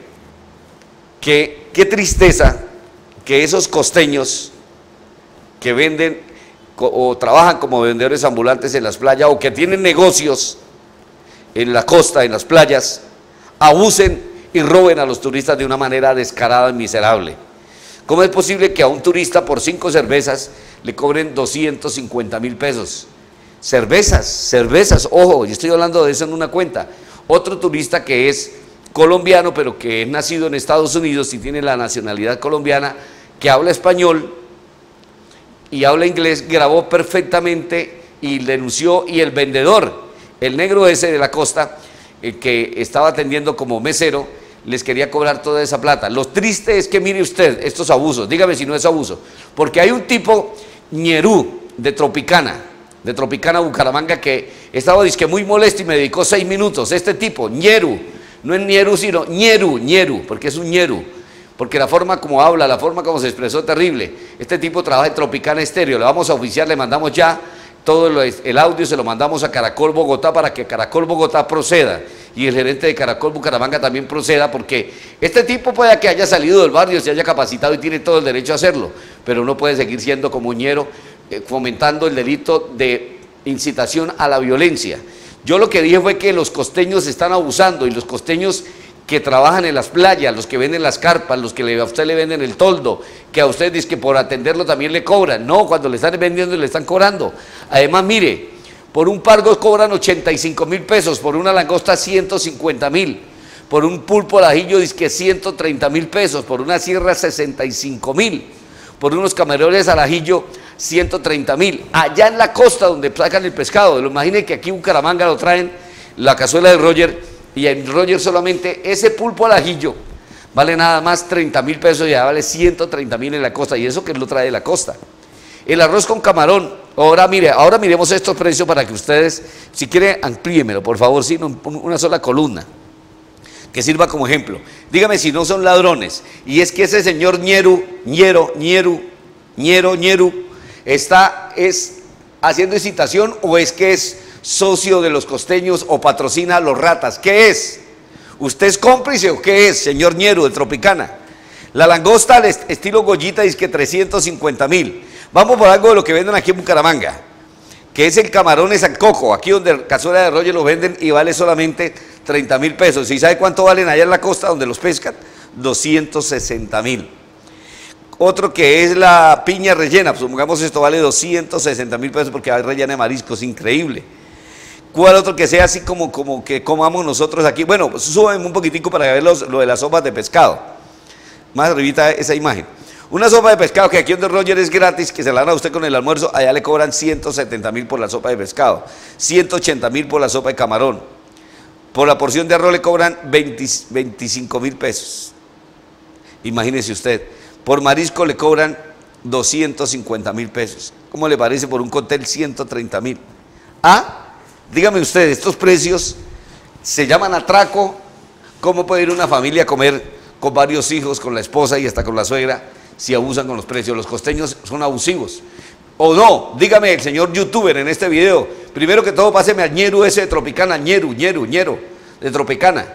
B: que qué tristeza que esos costeños que venden o trabajan como vendedores ambulantes en las playas o que tienen negocios en la costa, en las playas, abusen y roben a los turistas de una manera descarada y miserable. ¿Cómo es posible que a un turista por cinco cervezas le cobren 250 mil pesos? Cervezas, cervezas, ojo, yo estoy hablando de eso en una cuenta. Otro turista que es colombiano, pero que es nacido en Estados Unidos y tiene la nacionalidad colombiana, que habla español y habla inglés, grabó perfectamente y denunció, y el vendedor, el negro ese de la costa, el que estaba atendiendo como mesero, les quería cobrar toda esa plata. Lo triste es que mire usted estos abusos, dígame si no es abuso, porque hay un tipo ñerú de Tropicana, de Tropicana Bucaramanga, que estaba disque muy molesto y me dedicó seis minutos. Este tipo, ñeru, no es ñeru, sino ñeru, ñeru, porque es un ñeru. Porque la forma como habla, la forma como se expresó es terrible. Este tipo trabaja en Tropicana Estéreo, le vamos a oficiar, le mandamos ya todo lo- el audio, se lo mandamos a Caracol Bogotá para que Caracol Bogotá proceda y el gerente de Caracol Bucaramanga también proceda porque este tipo puede que haya salido del barrio, se haya capacitado y tiene todo el derecho a hacerlo, pero no puede seguir siendo comuñero eh, fomentando el delito de incitación a la violencia. Yo lo que dije fue que los costeños están abusando y los costeños que trabajan en las playas, los que venden las carpas, los que a usted le venden el toldo, que a usted dice que por atenderlo también le cobran. No, cuando le están vendiendo le están cobrando. Además, mire, por un pargo cobran 85 mil pesos, por una langosta 150 mil, por un pulpo al ajillo dice que 130 mil pesos, por una sierra 65 mil, por unos camarones al ajillo 130 mil. Allá en la costa donde sacan el pescado, lo imaginen que aquí en Bucaramanga lo traen la cazuela de Roger y en Roger solamente ese pulpo al ajillo vale nada más 30 mil pesos y ya vale 130 mil en la costa y eso que lo trae de la costa. El arroz con camarón, ahora mire, ahora miremos estos precios para que ustedes, si quieren, amplíemelo, por favor, sin una sola columna que sirva como ejemplo. Dígame si no son ladrones. Y es que ese señor Ñeru, Ñero, Ñeru, Ñero, Ñeru, está es haciendo incitación o es que es socio de los costeños o patrocina a los ratas. ¿Qué es? ¿Usted es cómplice o qué es, señor Ñeru de Tropicana? La langosta al est- estilo Goyita dice que 350 mil. Vamos por algo de lo que venden aquí en Bucaramanga, que es el camarón de Sancoco. Aquí donde Cazuela de Rollo lo venden y vale solamente 30 mil pesos. ¿Y sabe cuánto valen allá en la costa donde los pescan? 260 mil. Otro que es la piña rellena, pues supongamos esto vale 260 mil pesos porque hay rellena de mariscos, increíble. ¿Cuál otro que sea así como, como que comamos nosotros aquí? Bueno, pues súbeme un poquitico para ver lo de las sopas de pescado. Más arribita esa imagen. Una sopa de pescado que aquí donde Roger es gratis, que se la dan a usted con el almuerzo, allá le cobran 170 mil por la sopa de pescado, 180 mil por la sopa de camarón. Por la porción de arroz le cobran 20 25 mil pesos. Imagínese usted. Por marisco le cobran 250 mil pesos. ¿Cómo le parece por un cóctel 130 mil? Ah, dígame usted, estos precios se llaman atraco. ¿Cómo puede ir una familia a comer con varios hijos, con la esposa y hasta con la suegra si abusan con los precios? Los costeños son abusivos. O no, dígame el señor youtuber en este video. Primero que todo, páseme al ñeru ese de Tropicana, ñeru, ñeru, ñero, de Tropicana.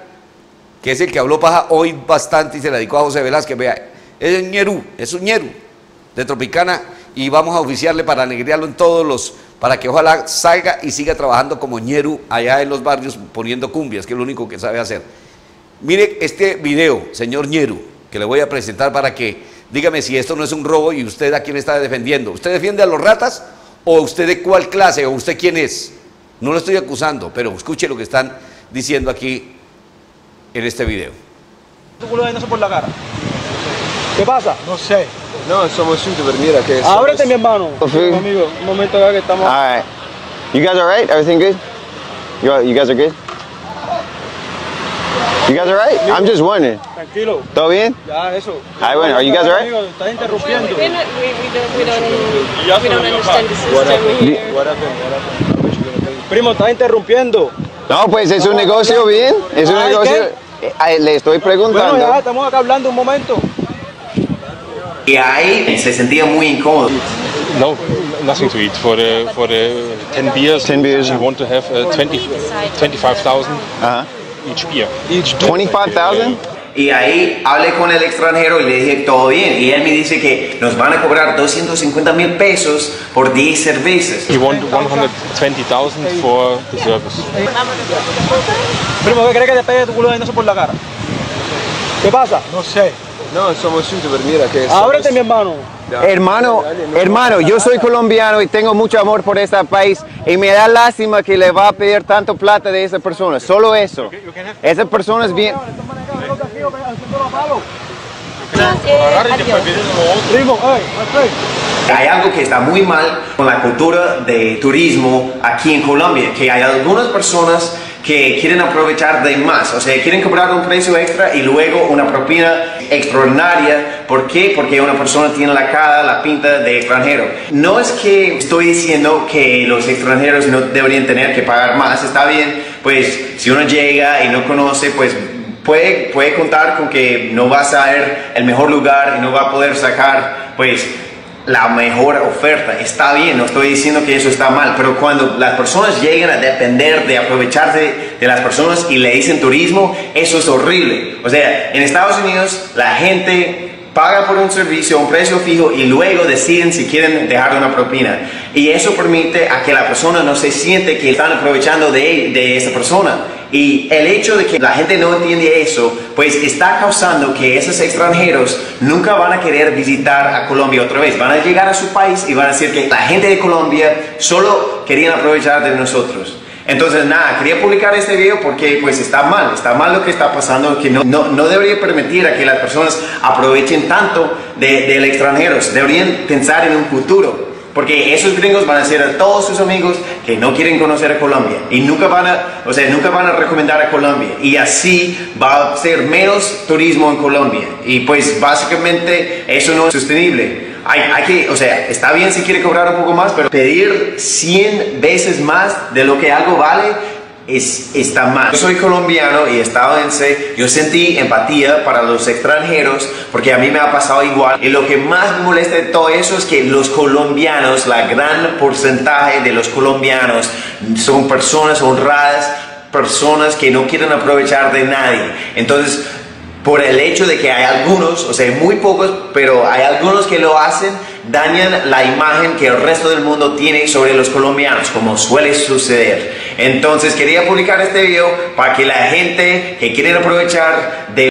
B: que es el que habló paja hoy bastante y se la dedicó a José Velázquez. Vea, es ñerú, es un ñeru de Tropicana y vamos a oficiarle para alegriarlo en todos los, para que ojalá salga y siga trabajando como ñeru allá en los barrios poniendo cumbias, que es lo único que sabe hacer. Mire este video, señor ñeru, que le voy a presentar para que dígame si esto no es un robo y usted a quién está defendiendo. ¿Usted defiende a los ratas o usted de cuál clase o usted quién es? No lo estoy acusando, pero escuche lo que están diciendo aquí en este video.
O: ¿Qué pasa?
R: No sé. No, somos youtuber, mira que
O: Ábrete, mi hermano. Amigo, un momento acá que estamos.
R: All right. You guys all right? Everything good? You, you guys are good? You guys all right? I'm just wondering.
O: Tranquilo.
R: ¿Todo bien?
O: Ya, eso.
R: Ay, bueno, are you guys all right?
O: Amigo, estás interrumpiendo.
S: Not, we, we don't, we don't, we don't understand the system here.
O: What happened? What happened? Primo, estás interrumpiendo.
R: No, pues es un negocio bien. Es un negocio. Le estoy preguntando.
O: Bueno, ya, estamos acá hablando un momento.
T: Y ahí se sentía muy incómodo.
U: No, nothing to eat. For the for the 10 beers, 10 beers. we want to have uh, 20, 25,000 each beer.
R: Each 25,000?
T: Y ahí hablé con el extranjero y le dije todo bien. Y él me dice que nos van a cobrar 250 mil pesos por 10 cervezas.
U: We want 120,000 for the service.
O: Primo, ¿qué crees que te pegue tu culo de por la cara? ¿Qué pasa?
R: No sé. No, somos youtuber, mira que
O: Ábrete, mi hermano.
R: Hermano, hermano, yo soy colombiano y tengo mucho amor por este país y me da lástima que le va a pedir tanto plata de esa persona, solo eso. Esa persona es bien...
T: Hay algo que está muy mal con la cultura de turismo aquí en Colombia, que hay algunas personas que quieren aprovechar de más, o sea, quieren cobrar un precio extra y luego una propina extraordinaria. ¿Por qué? Porque una persona tiene la cara, la pinta de extranjero. No es que estoy diciendo que los extranjeros no deberían tener que pagar más, está bien, pues si uno llega y no conoce, pues puede, puede contar con que no va a ser el mejor lugar y no va a poder sacar, pues la mejor oferta. Está bien, no estoy diciendo que eso está mal, pero cuando las personas llegan a depender de aprovecharse de las personas y le dicen turismo, eso es horrible. O sea, en Estados Unidos la gente paga por un servicio a un precio fijo y luego deciden si quieren dejar una propina. Y eso permite a que la persona no se siente que están aprovechando de, de esa persona. Y el hecho de que la gente no entiende eso, pues está causando que esos extranjeros nunca van a querer visitar a Colombia otra vez. Van a llegar a su país y van a decir que la gente de Colombia solo querían aprovechar de nosotros. Entonces, nada, quería publicar este video porque pues está mal, está mal lo que está pasando, que no, no, no debería permitir a que las personas aprovechen tanto de, del extranjero, deberían pensar en un futuro. Porque esos gringos van a ser a todos sus amigos que no quieren conocer a Colombia y nunca van a, o sea, nunca van a recomendar a Colombia y así va a ser menos turismo en Colombia y pues básicamente eso no es sostenible. Hay, que, o sea, está bien si quiere cobrar un poco más, pero pedir 100 veces más de lo que algo vale es, está mal. Yo soy colombiano y estadounidense, yo sentí empatía para los extranjeros porque a mí me ha pasado igual. Y lo que más me molesta de todo eso es que los colombianos, la gran porcentaje de los colombianos son personas honradas, personas que no quieren aprovechar de nadie. Entonces, por el hecho de que hay algunos, o sea, muy pocos, pero hay algunos que lo hacen, dañan la imagen que el resto del mundo tiene sobre los colombianos, como suele suceder. Entonces quería publicar este video para que la gente que quieren aprovechar de...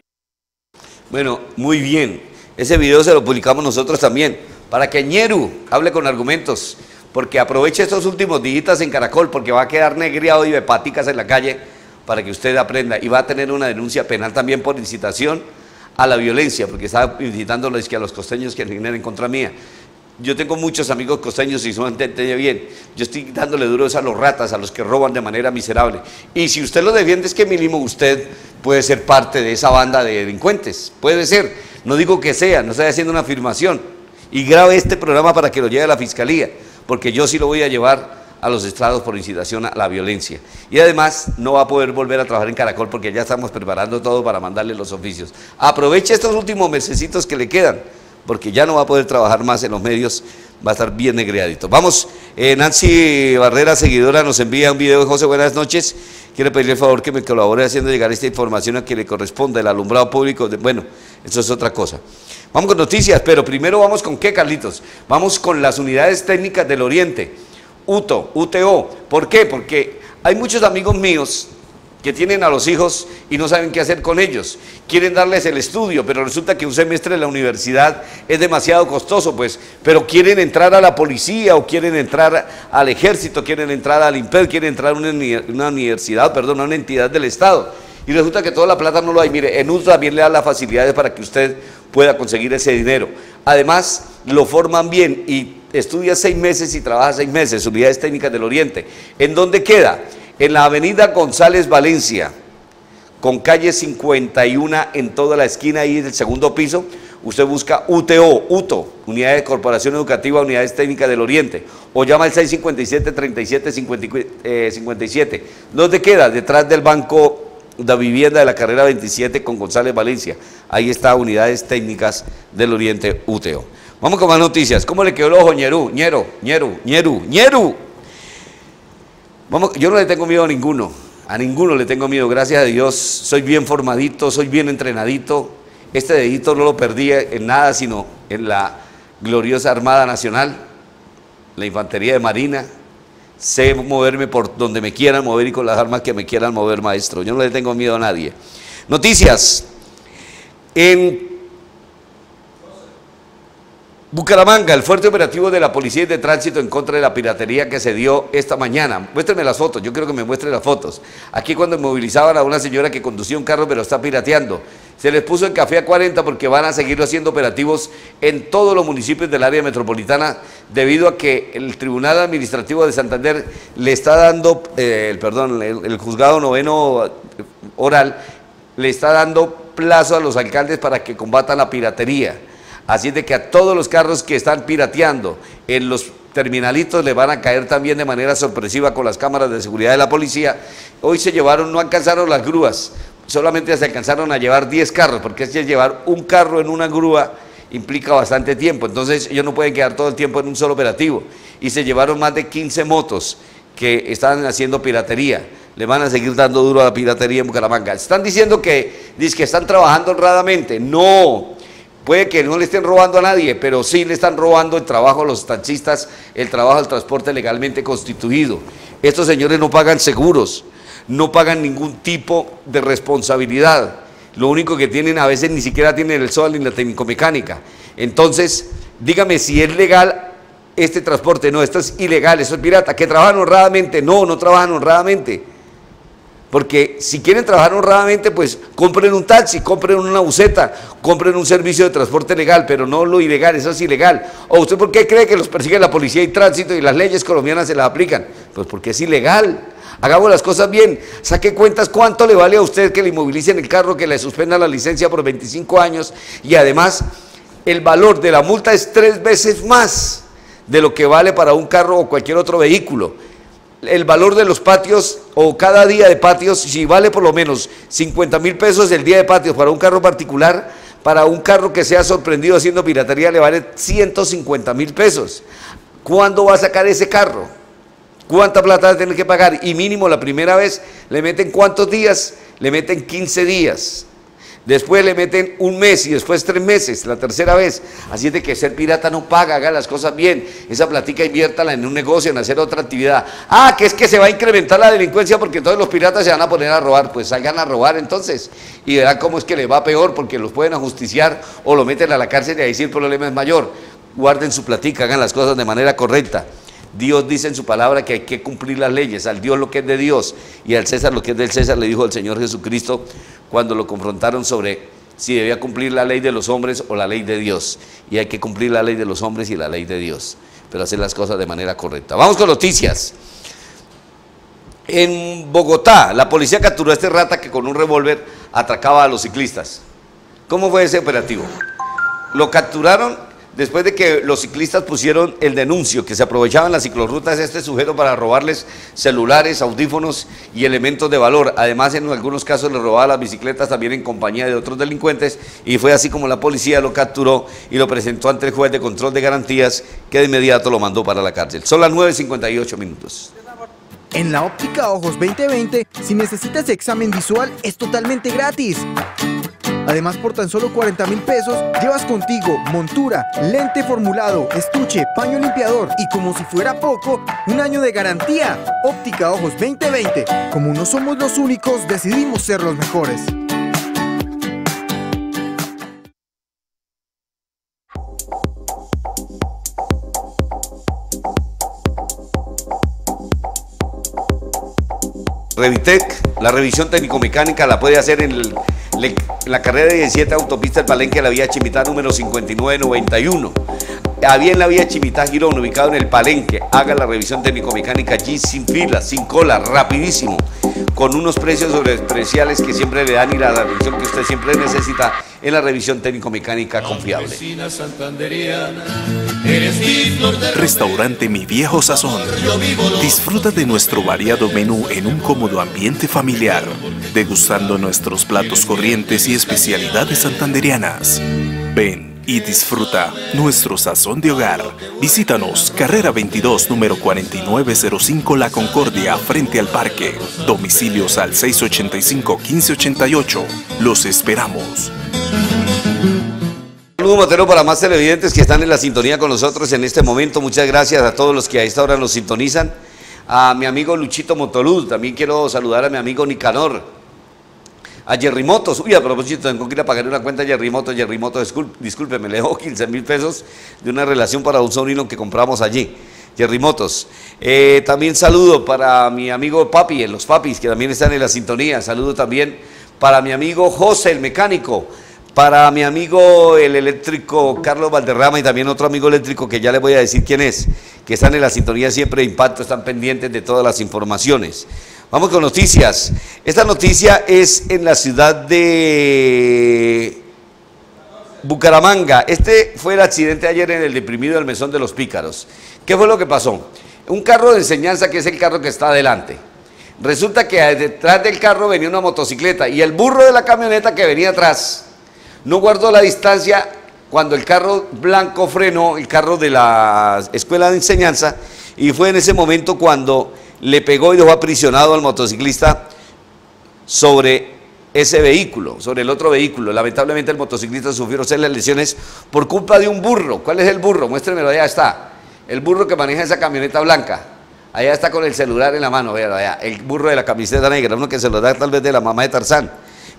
B: Bueno, muy bien. Ese video se lo publicamos nosotros también, para que Ñeru hable con argumentos, porque aproveche estos últimos días en Caracol, porque va a quedar negriado y de paticas en la calle para que usted aprenda y va a tener una denuncia penal también por incitación a la violencia, porque está incitando a los costeños que generen contra mía. Yo tengo muchos amigos costeños y son gente bien. Yo estoy dándole duro a los ratas, a los que roban de manera miserable. Y si usted lo defiende es que mínimo usted puede ser parte de esa banda de delincuentes. Puede ser. No digo que sea, no estoy haciendo una afirmación. Y grabe este programa para que lo lleve a la fiscalía, porque yo sí lo voy a llevar a los estrados por incitación a la violencia. Y además no va a poder volver a trabajar en Caracol porque ya estamos preparando todo para mandarle los oficios. Aproveche estos últimos mesecitos que le quedan, porque ya no va a poder trabajar más en los medios, va a estar bien negreadito. Vamos Eh, Nancy Barrera, seguidora, nos envía un video de José, buenas noches. Quiero pedirle el favor que me colabore haciendo llegar esta información a quien le corresponda, el alumbrado público. bueno, eso es otra cosa. Vamos con noticias, pero primero vamos con qué, Carlitos. Vamos con las unidades técnicas del Oriente, UTO, UTO. ¿Por qué? Porque hay muchos amigos míos que tienen a los hijos y no saben qué hacer con ellos. Quieren darles el estudio, pero resulta que un semestre en la universidad es demasiado costoso, pues, pero quieren entrar a la policía o quieren entrar al ejército, quieren entrar al IMPED, quieren entrar a una, una universidad, perdón, a una entidad del Estado. Y resulta que toda la plata no lo hay. Mire, en UTO también le da las facilidades para que usted pueda conseguir ese dinero. Además, lo forman bien y estudia seis meses y trabaja seis meses, unidades técnicas del Oriente. ¿En dónde queda? En la avenida González Valencia, con calle 51 en toda la esquina, ahí en el segundo piso. Usted busca UTO, UTO, Unidad de Corporación Educativa, Unidades Técnicas del Oriente, o llama al 657-3757. ¿Dónde queda? Detrás del Banco de Vivienda de la carrera 27 con González Valencia. Ahí está Unidades Técnicas del Oriente, UTO. Vamos con más noticias. ¿Cómo le quedó el ojo, Ñerú? Ñero, Ñeru, Ñeru, Ñeru. Vamos, yo no le tengo miedo a ninguno, a ninguno le tengo miedo, gracias a Dios, soy bien formadito, soy bien entrenadito, este dedito no lo perdí en nada, sino en la gloriosa Armada Nacional, la Infantería de Marina, sé moverme por donde me quieran mover y con las armas que me quieran mover, maestro, yo no le tengo miedo a nadie. Noticias, en Bucaramanga, el fuerte operativo de la Policía y de Tránsito en contra de la piratería que se dio esta mañana. Muéstrenme las fotos, yo quiero que me muestren las fotos. Aquí cuando movilizaban a una señora que conducía un carro pero está pirateando, se les puso en café a 40 porque van a seguir haciendo operativos en todos los municipios del área metropolitana debido a que el Tribunal Administrativo de Santander le está dando, eh, el, perdón, el, el juzgado noveno oral le está dando plazo a los alcaldes para que combatan la piratería. Así de que a todos los carros que están pirateando en los terminalitos le van a caer también de manera sorpresiva con las cámaras de seguridad de la policía. Hoy se llevaron, no alcanzaron las grúas, solamente se alcanzaron a llevar 10 carros, porque es que llevar un carro en una grúa implica bastante tiempo, entonces ellos no pueden quedar todo el tiempo en un solo operativo. Y se llevaron más de 15 motos que estaban haciendo piratería. Le van a seguir dando duro a la piratería en Bucaramanga. Están diciendo que, dice que están trabajando honradamente. No, Puede que no le estén robando a nadie, pero sí le están robando el trabajo a los taxistas, el trabajo al transporte legalmente constituido. Estos señores no pagan seguros, no pagan ningún tipo de responsabilidad. Lo único que tienen a veces ni siquiera tienen el sol ni la técnico-mecánica. Entonces, dígame si es legal este transporte. No, esto es ilegal, eso es pirata. ¿Que trabajan honradamente? No, no trabajan honradamente. Porque si quieren trabajar honradamente, pues compren un taxi, compren una buseta, compren un servicio de transporte legal, pero no lo ilegal, eso es ilegal. ¿O usted por qué cree que los persigue la policía y tránsito y las leyes colombianas se las aplican? Pues porque es ilegal. Hagamos las cosas bien. Saque cuentas cuánto le vale a usted que le inmovilicen el carro, que le suspendan la licencia por 25 años y además el valor de la multa es tres veces más de lo que vale para un carro o cualquier otro vehículo el valor de los patios o cada día de patios, si vale por lo menos 50 mil pesos el día de patios para un carro particular, para un carro que sea sorprendido haciendo piratería le vale 150 mil pesos. ¿Cuándo va a sacar ese carro? ¿Cuánta plata va a tener que pagar? Y mínimo la primera vez le meten cuántos días? Le meten 15 días. Después le meten un mes y después tres meses, la tercera vez. Así es de que ser pirata no paga, haga las cosas bien. Esa platica inviértala en un negocio, en hacer otra actividad. Ah, que es que se va a incrementar la delincuencia porque todos los piratas se van a poner a robar. Pues salgan a robar entonces. Y verán cómo es que les va peor porque los pueden ajusticiar o lo meten a la cárcel y ahí sí el problema es mayor. Guarden su platica, hagan las cosas de manera correcta. Dios dice en su palabra que hay que cumplir las leyes, al Dios lo que es de Dios y al César lo que es del César, le dijo el Señor Jesucristo cuando lo confrontaron sobre si debía cumplir la ley de los hombres o la ley de Dios. Y hay que cumplir la ley de los hombres y la ley de Dios, pero hacer las cosas de manera correcta. Vamos con noticias. En Bogotá, la policía capturó a este rata que con un revólver atracaba a los ciclistas. ¿Cómo fue ese operativo? Lo capturaron después de que los ciclistas pusieron el denuncio que se aprovechaban las ciclorrutas de este sujeto para robarles celulares, audífonos y elementos de valor. Además, en algunos casos le robaba las bicicletas también en compañía de otros delincuentes y fue así como la policía lo capturó y lo presentó ante el juez de control de garantías que de inmediato lo mandó para la cárcel. Son las 9.58 minutos.
L: En la óptica Ojos 2020, si necesitas examen visual, es totalmente gratis. Además, por tan solo 40 mil pesos, llevas contigo montura, lente formulado, estuche, paño limpiador y como si fuera poco, un año de garantía. Óptica Ojos 2020. Como no somos los únicos, decidimos ser los mejores.
B: Revitec, la revisión técnico-mecánica la puede hacer en, el- la carrera de 17 autopista del Palenque, la vía Chimitá número 5991. Había en la vía Chimitá Girón, ubicado en el Palenque. Haga la revisión técnico-mecánica allí sin fila, sin cola, rapidísimo, con unos precios sobre especiales que siempre le dan y la revisión que usted siempre necesita en la revisión técnico-mecánica confiable.
K: Restaurante Mi Viejo Sazón. Disfruta de nuestro variado menú en un cómodo ambiente familiar, degustando nuestros platos corrientes y especialidades santanderianas. Ven y disfruta nuestro sazón de hogar. Visítanos, carrera 22, número 4905 La Concordia, frente al parque. Domicilios al 685-1588. Los esperamos.
B: Saludo Matero para más televidentes que están en la sintonía con nosotros en este momento. Muchas gracias a todos los que a esta hora nos sintonizan. A mi amigo Luchito Motoluz, también quiero saludar a mi amigo Nicanor. A Jerry Motos, uy, a propósito, tengo que ir a pagar una cuenta a Jerry Motos. Jerry Motos, disculpe, me dejó 15 mil pesos de una relación para un sobrino que compramos allí. Jerry Motos. Eh, también saludo para mi amigo Papi, en los Papis, que también están en la sintonía. Saludo también para mi amigo José, el mecánico. Para mi amigo el eléctrico Carlos Valderrama y también otro amigo eléctrico que ya les voy a decir quién es, que están en la sintonía siempre de impacto, están pendientes de todas las informaciones. Vamos con noticias. Esta noticia es en la ciudad de Bucaramanga. Este fue el accidente ayer en el deprimido del Mesón de los Pícaros. ¿Qué fue lo que pasó? Un carro de enseñanza que es el carro que está adelante. Resulta que detrás del carro venía una motocicleta y el burro de la camioneta que venía atrás no guardó la distancia cuando el carro blanco frenó, el carro de la escuela de enseñanza, y fue en ese momento cuando le pegó y dejó aprisionado al motociclista sobre ese vehículo, sobre el otro vehículo. Lamentablemente el motociclista sufrió serias lesiones por culpa de un burro. ¿Cuál es el burro? Muéstremelo, allá está. El burro que maneja esa camioneta blanca. Allá está con el celular en la mano, vean allá. El burro de la camiseta negra, uno que se lo da tal vez de la mamá de Tarzán.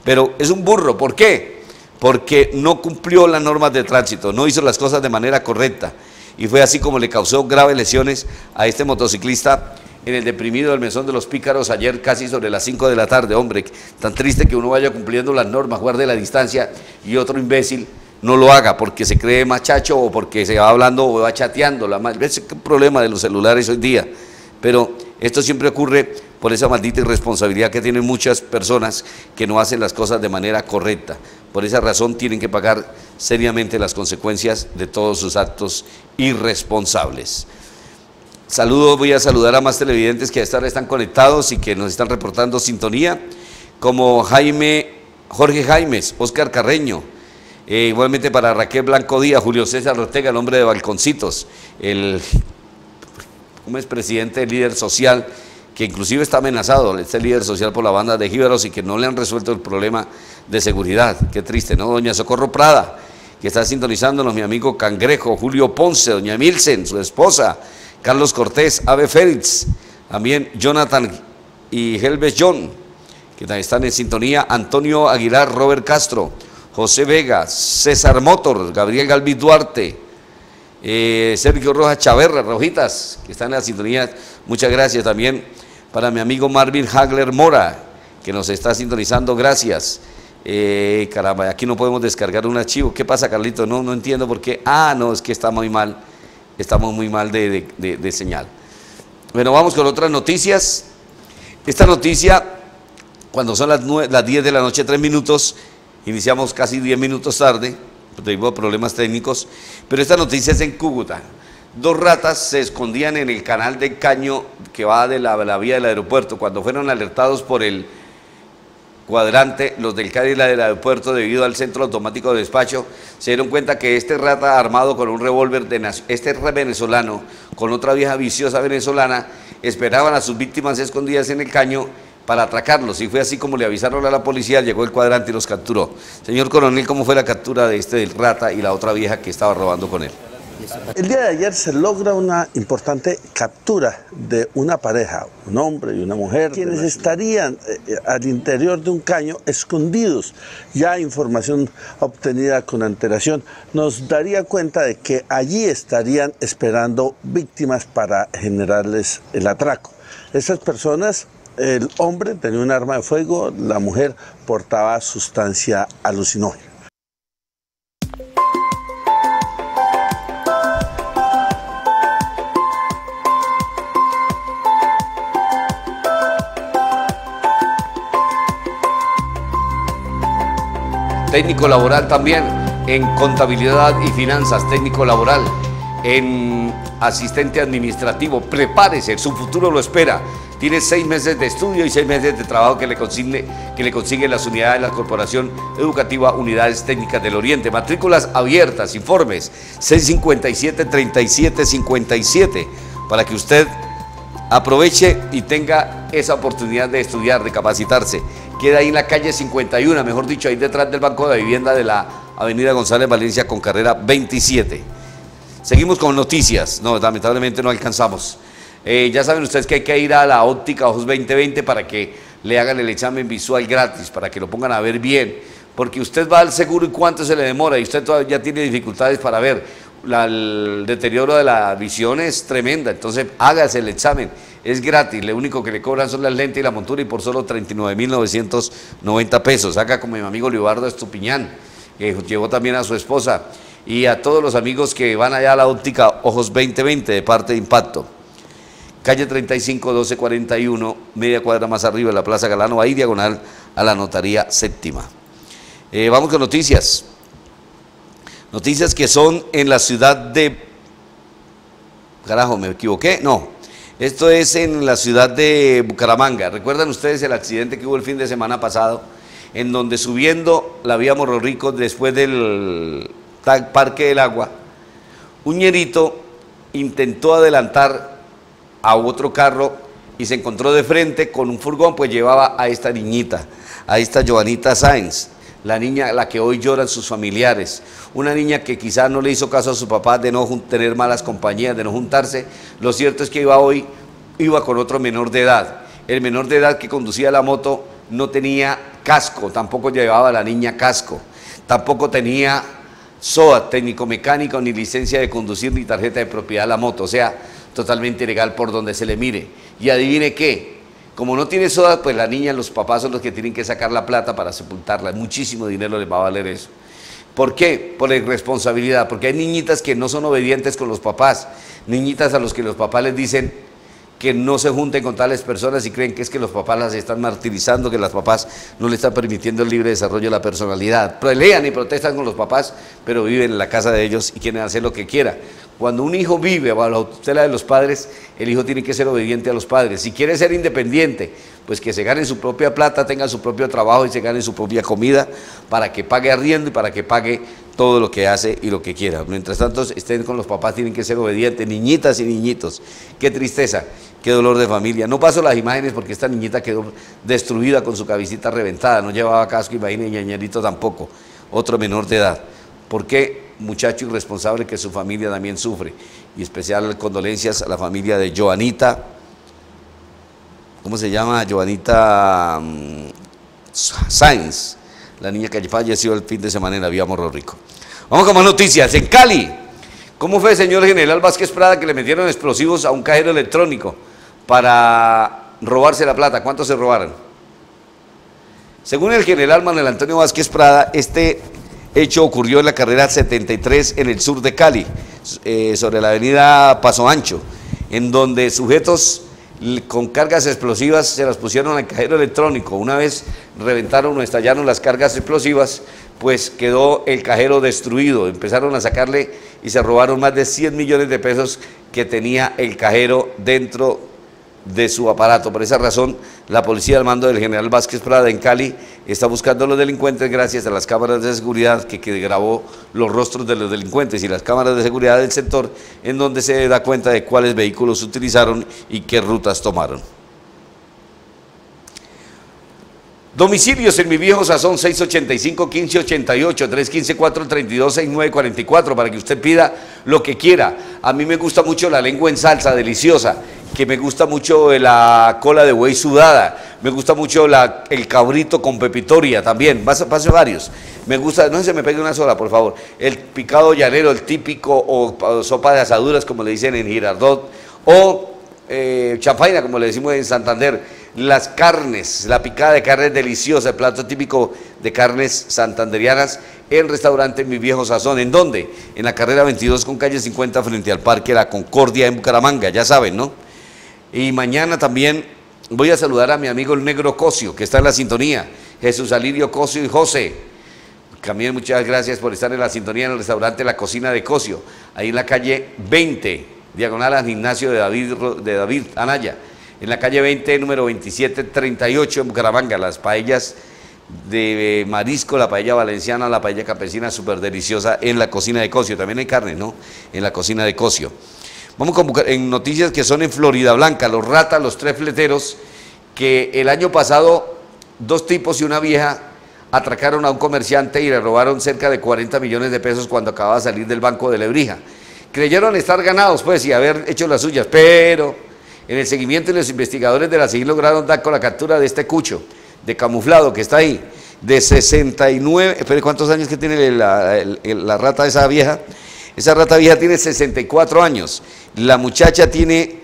B: Pero es un burro, ¿por qué? Porque no cumplió las normas de tránsito, no hizo las cosas de manera correcta. Y fue así como le causó graves lesiones a este motociclista en el deprimido del Mesón de los Pícaros ayer casi sobre las 5 de la tarde. Hombre, tan triste que uno vaya cumpliendo las normas, guarde la distancia y otro imbécil no lo haga porque se cree machacho o porque se va hablando o va chateando. La, es el problema de los celulares hoy día. Pero esto siempre ocurre por esa maldita irresponsabilidad que tienen muchas personas que no hacen las cosas de manera correcta. Por esa razón tienen que pagar seriamente las consecuencias de todos sus actos irresponsables. Saludos, voy a saludar a más televidentes que a esta hora están conectados y que nos están reportando sintonía, como Jaime, Jorge Jaimes, Oscar Carreño, eh, igualmente para Raquel Blanco Díaz, Julio César Ortega, el hombre de Balconcitos, el como es presidente, líder social, que inclusive está amenazado, este líder social por la banda de Jíbaros y que no le han resuelto el problema de seguridad. Qué triste, ¿no? Doña Socorro Prada, que está sintonizándonos, mi amigo Cangrejo, Julio Ponce, doña Milsen, su esposa, Carlos Cortés, Ave Félix, también Jonathan y Helves John, que también están en sintonía, Antonio Aguilar, Robert Castro, José Vega, César Motor, Gabriel Galvis Duarte, eh, Sergio Rojas Chaverra, Rojitas, que están en la sintonía. Muchas gracias también para mi amigo Marvin Hagler Mora, que nos está sintonizando. Gracias. Eh, caramba, aquí no podemos descargar un archivo. ¿Qué pasa, Carlito? No, no entiendo por qué. Ah, no, es que está muy mal. Estamos muy mal de, de- señal. Bueno, vamos con otras noticias. Esta noticia, cuando son las, nue- las 10 de la noche, 3 minutos, iniciamos casi 10 minutos tarde, tuvimos problemas técnicos, pero esta noticia es en Cúcuta. Dos ratas se escondían en el canal de caño que va de la, la vía del aeropuerto. Cuando fueron alertados por el cuadrante, los del Cádiz del aeropuerto, debido al centro automático de despacho, se dieron cuenta que este rata armado con un revólver, de este venezolano, con otra vieja viciosa venezolana, esperaban a sus víctimas escondidas en el caño para atracarlos. Y fue así como le avisaron a la policía, llegó el cuadrante y los capturó. Señor coronel, ¿cómo fue la captura de este del rata y la otra vieja que estaba robando con él?
I: El día de ayer se logra una importante captura de una pareja, un hombre y una mujer, quienes estarían eh, eh, al interior de un caño escondidos. Ya información obtenida con antelación nos daría cuenta de que allí estarían esperando víctimas para generarles el atraco. Esas personas el hombre tenía un arma de fuego, la mujer portaba sustancia alucinógena.
B: Técnico laboral también en contabilidad y finanzas, técnico laboral en asistente administrativo. Prepárese, su futuro lo espera. Tiene seis meses de estudio y seis meses de trabajo que le consigne, que le consigue las unidades de la Corporación Educativa Unidades Técnicas del Oriente. Matrículas abiertas, informes 657-3757 para que usted aproveche y tenga esa oportunidad de estudiar, de capacitarse queda ahí en la calle 51, mejor dicho, ahí detrás del Banco de Vivienda de la Avenida González Valencia con carrera 27. Seguimos con noticias. No, lamentablemente no alcanzamos. Eh, ya saben ustedes que hay que ir a la óptica Ojos 2020 para que le hagan el examen visual gratis, para que lo pongan a ver bien. Porque usted va al seguro y cuánto se le demora y usted todavía tiene dificultades para ver. El deterioro de la visión es tremenda, entonces hágase el examen es gratis, lo único que le cobran son las lentes y la montura y por solo 39.990 pesos. Acá con mi amigo Leobardo Estupiñán, que llevó también a su esposa y a todos los amigos que van allá a la óptica Ojos 2020 de parte de Impacto. Calle 35, 1241, media cuadra más arriba de la Plaza Galano, ahí diagonal a la Notaría Séptima. Eh, vamos con noticias. Noticias que son en la ciudad de... Carajo, me equivoqué. No, esto es en la ciudad de Bucaramanga. ¿Recuerdan ustedes el accidente que hubo el fin de semana pasado? En donde subiendo la vía Morro Rico después del Parque del Agua, un ñerito intentó adelantar a otro carro y se encontró de frente con un furgón, pues llevaba a esta niñita, a esta Joanita Sáenz la niña la que hoy lloran sus familiares, una niña que quizás no le hizo caso a su papá de no tener malas compañías, de no juntarse, lo cierto es que iba hoy, iba con otro menor de edad. El menor de edad que conducía la moto no tenía casco, tampoco llevaba a la niña casco, tampoco tenía SOA, técnico mecánico, ni licencia de conducir, ni tarjeta de propiedad de la moto, o sea, totalmente ilegal por donde se le mire. Y adivine qué, como no tiene soda, pues la niña, los papás son los que tienen que sacar la plata para sepultarla. Muchísimo dinero les va a valer eso. ¿Por qué? Por la irresponsabilidad. Porque hay niñitas que no son obedientes con los papás. Niñitas a los que los papás les dicen que no se junten con tales personas y creen que es que los papás las están martirizando, que las papás no le están permitiendo el libre desarrollo de la personalidad. Pelean y protestan con los papás, pero viven en la casa de ellos y quieren hacer lo que quiera. Cuando un hijo vive bajo la tutela de los padres, el hijo tiene que ser obediente a los padres. Si quiere ser independiente, pues que se gane su propia plata, tenga su propio trabajo y se gane su propia comida para que pague arriendo y para que pague todo lo que hace y lo que quiera. Mientras tanto, estén con los papás, tienen que ser obedientes, niñitas y niñitos. Qué tristeza, qué dolor de familia. No paso las imágenes porque esta niñita quedó destruida con su cabecita reventada, no llevaba casco, y ñañerito tampoco, otro menor de edad. ¿Por qué? Muchacho irresponsable que su familia también sufre. Y especial condolencias a la familia de Joanita, ¿cómo se llama? Joanita um, Sainz, la niña que falleció el fin de semana en la vía Morro Rico. Vamos con más noticias. En Cali, ¿cómo fue señor general Vázquez Prada que le metieron explosivos a un cajero electrónico para robarse la plata? ¿Cuántos se robaron? Según el general Manuel Antonio Vázquez Prada, este hecho ocurrió en la carrera 73 en el sur de Cali, eh, sobre la avenida Paso Ancho, en donde sujetos con cargas explosivas se las pusieron al cajero electrónico. Una vez reventaron o estallaron las cargas explosivas, pues quedó el cajero destruido. Empezaron a sacarle y se robaron más de 100 millones de pesos que tenía el cajero dentro de su aparato. Por esa razón, la policía al mando del general Vázquez Prada en Cali está buscando a los delincuentes gracias a las cámaras de seguridad que, que, grabó los rostros de los delincuentes y las cámaras de seguridad del sector en donde se da cuenta de cuáles vehículos utilizaron y qué rutas tomaron. Domicilios en mi viejo sazón 685-1588, 315-432-6944 para que usted pida lo que quiera. A mí me gusta mucho la lengua en salsa, deliciosa, que me gusta mucho la cola de buey sudada, me gusta mucho el cabrito con pepitoria también, paso varios. Me gusta, no se me pegue una sola, por favor. El picado llanero, el típico, o, o sopa de asaduras, como le dicen en Girardot, o eh, chafaina, como le decimos en Santander las carnes, la picada de carne deliciosa, el plato típico de carnes santanderianas, el restaurante Mi Viejo Sazón. ¿En dónde? En la carrera 22 con calle 50 frente al Parque La Concordia en Bucaramanga, ya saben, ¿no? Y mañana también voy a saludar a mi amigo el Negro Cosio, que está en la sintonía, Jesús Alirio Cosio y José. También muchas gracias por estar en la sintonía en el restaurante La Cocina de Cosio, ahí en la calle 20, diagonal al gimnasio de David, de David Anaya en la calle 20, número 2738 en Bucaramanga, las paellas de marisco, la paella valenciana, la paella campesina súper deliciosa en la cocina de Cosio. También hay carne, ¿no? En la cocina de Cosio. Vamos con en noticias que son en Florida Blanca, los ratas, los tres fleteros, que el año pasado dos tipos y una vieja atracaron a un comerciante y le robaron cerca de 40 millones de pesos cuando acababa de salir del banco de Lebrija. Creyeron estar ganados, pues, y haber hecho las suyas, pero en el seguimiento, los investigadores de la CIGI lograron dar con la captura de este cucho de camuflado que está ahí, de 69, espere, ¿cuántos años que tiene la, la rata esa vieja? Esa rata vieja tiene 64 años, la muchacha tiene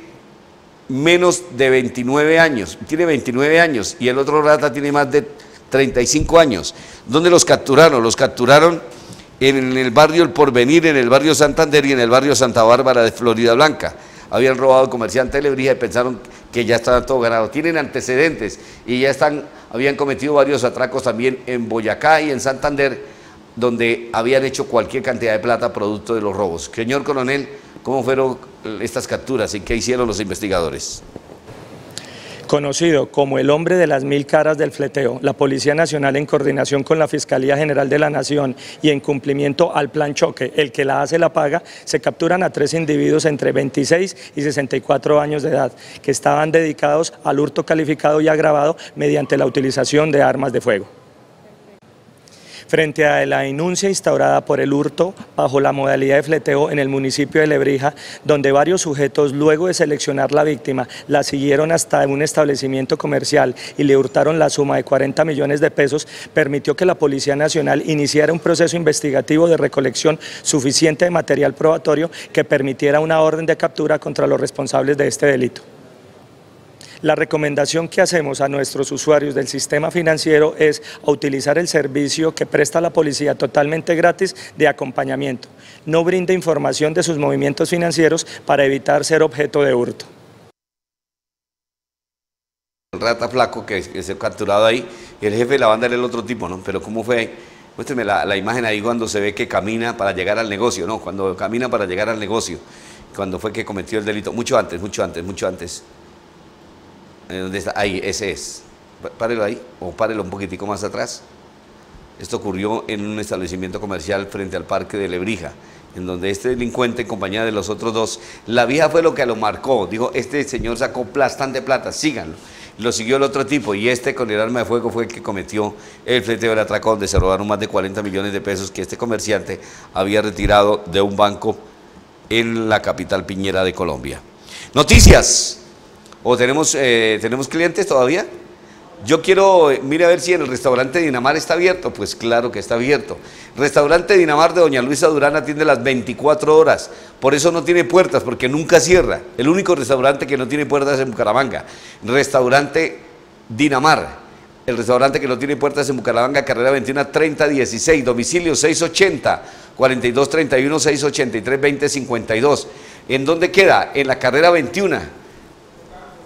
B: menos de 29 años, tiene 29 años y el otro rata tiene más de 35 años. ¿Dónde los capturaron? Los capturaron en el barrio El Porvenir, en el barrio Santander y en el barrio Santa Bárbara de Florida Blanca habían robado comerciante de Lebrija y pensaron que ya estaba todo ganado. Tienen antecedentes y ya están, habían cometido varios atracos también en Boyacá y en Santander, donde habían hecho cualquier cantidad de plata producto de los robos. Señor coronel, ¿cómo fueron estas capturas y qué hicieron los investigadores?
G: Conocido como el hombre de las mil caras del fleteo, la Policía Nacional en coordinación con la Fiscalía General de la Nación y en cumplimiento al plan choque, el que la hace la paga, se capturan a tres individuos entre 26 y 64 años de edad que estaban dedicados al hurto calificado y agravado mediante la utilización de armas de fuego frente a la denuncia instaurada por el hurto bajo la modalidad de fleteo en el municipio de Lebrija, donde varios sujetos, luego de seleccionar la víctima, la siguieron hasta un establecimiento comercial y le hurtaron la suma de 40 millones de pesos, permitió que la Policía Nacional iniciara un proceso investigativo de recolección suficiente de material probatorio que permitiera una orden de captura contra los responsables de este delito. La recomendación que hacemos a nuestros usuarios del sistema financiero es utilizar el servicio que presta la policía totalmente gratis de acompañamiento. No brinde información de sus movimientos financieros para evitar ser objeto de hurto.
B: El rata flaco que, se ha capturado ahí, el jefe de la banda era el otro tipo, ¿no? Pero ¿cómo fue? Muéstrame la imagen ahí cuando se ve que camina para llegar al negocio, ¿no? Cuando camina para llegar al negocio, cuando fue que cometió el delito, mucho antes, mucho antes, mucho antes. ¿Dónde está? Ahí, ese es. Párelo ahí, o párelo un poquitico más atrás. Esto ocurrió en un establecimiento comercial frente al parque de Lebrija, en donde este delincuente, en compañía de los otros dos, la vieja fue lo que lo marcó. Dijo, este señor sacó bastante plata, síganlo. Lo siguió el otro tipo y este con el arma de fuego fue el que cometió el fleteo del atraco donde se robaron más de 40 millones de pesos que este comerciante había retirado de un banco en la capital piñera de Colombia. Noticias. ¿O tenemos, eh, tenemos clientes todavía? Yo quiero, mire a ver si en el restaurante Dinamar está abierto. Pues claro que está abierto. Restaurante Dinamar de Doña Luisa Durán atiende las 24 horas. Por eso no tiene puertas, porque nunca cierra. El único restaurante que no tiene puertas es en Bucaramanga. Restaurante Dinamar. El restaurante que no tiene puertas en Bucaramanga, carrera 21 3016, domicilio 680 4231 683 2052. ¿En dónde queda? En la carrera 21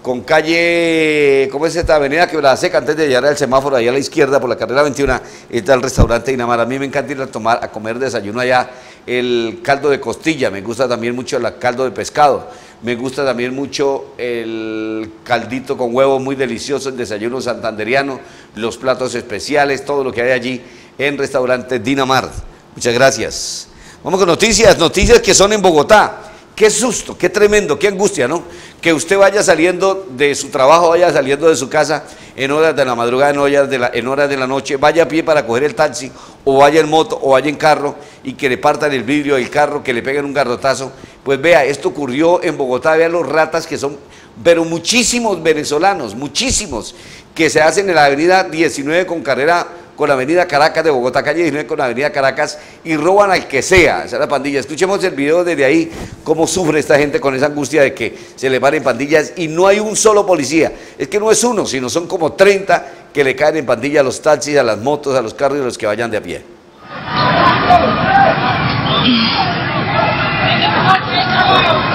B: con calle, ¿cómo es esta avenida Quebrada Seca? Antes de llegar al semáforo, allá a la izquierda, por la carrera 21, está el restaurante Dinamar. A mí me encanta ir a, tomar, a comer desayuno allá el caldo de costilla, me gusta también mucho el caldo de pescado, me gusta también mucho el caldito con huevo, muy delicioso, el desayuno santanderiano, los platos especiales, todo lo que hay allí en restaurante Dinamar. Muchas gracias. Vamos con noticias, noticias que son en Bogotá. Qué susto, qué tremendo, qué angustia, ¿no? Que usted vaya saliendo de su trabajo, vaya saliendo de su casa en horas de la madrugada, en horas de la, en horas de la noche, vaya a pie para coger el taxi, o vaya en moto, o vaya en carro, y que le partan el vidrio del carro, que le peguen un garrotazo. Pues vea, esto ocurrió en Bogotá, vea los ratas que son, pero muchísimos venezolanos, muchísimos, que se hacen en la avenida 19 con carrera con la avenida Caracas de Bogotá, calle 19 con la avenida Caracas y roban al que sea, esa es la pandilla. Escuchemos el video desde ahí, cómo sufre esta gente con esa angustia de que se le paren pandillas y no hay un solo policía. Es que no es uno, sino son como 30 que le caen en pandilla a los taxis, a las motos, a los carros y a los que vayan de a pie.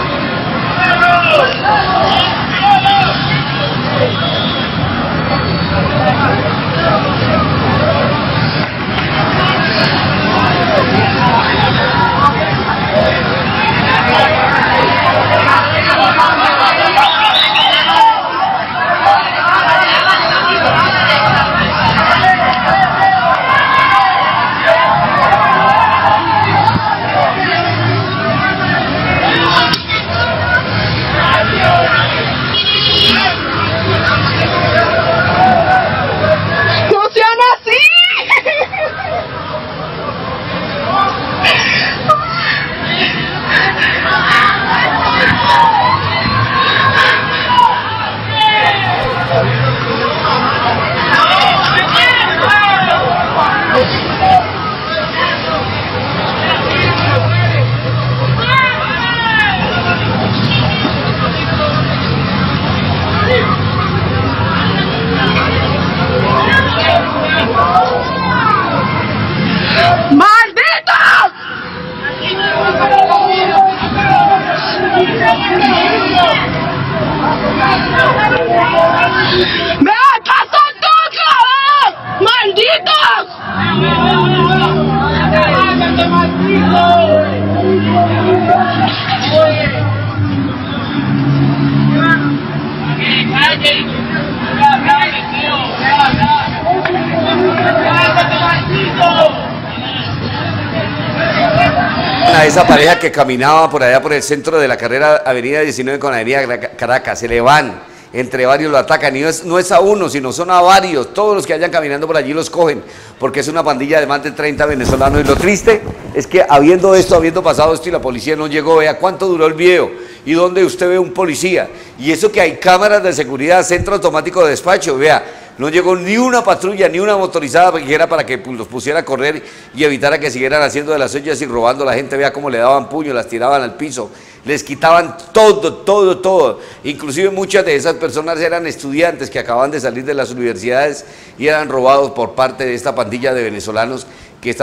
B: esa pareja que caminaba por allá por el centro de la carrera Avenida 19 con Avenida Caracas, se le van, entre varios lo atacan, y no es, no es a uno, sino son a varios, todos los que vayan caminando por allí los cogen, porque es una pandilla de más de 30 venezolanos, y lo triste es que habiendo esto, habiendo pasado esto y la policía no llegó, vea cuánto duró el video, y donde usted ve un policía, y eso que hay cámaras de seguridad, centro automático de despacho, vea, no llegó ni una patrulla, ni una motorizada que era para que pues, los pusiera a correr y evitara que siguieran haciendo de las suyas y robando a la gente. Vea cómo le daban puño, las tiraban al piso, les quitaban todo, todo, todo. Inclusive muchas de esas personas eran estudiantes que acababan de salir de las universidades y eran robados por parte de esta pandilla de venezolanos que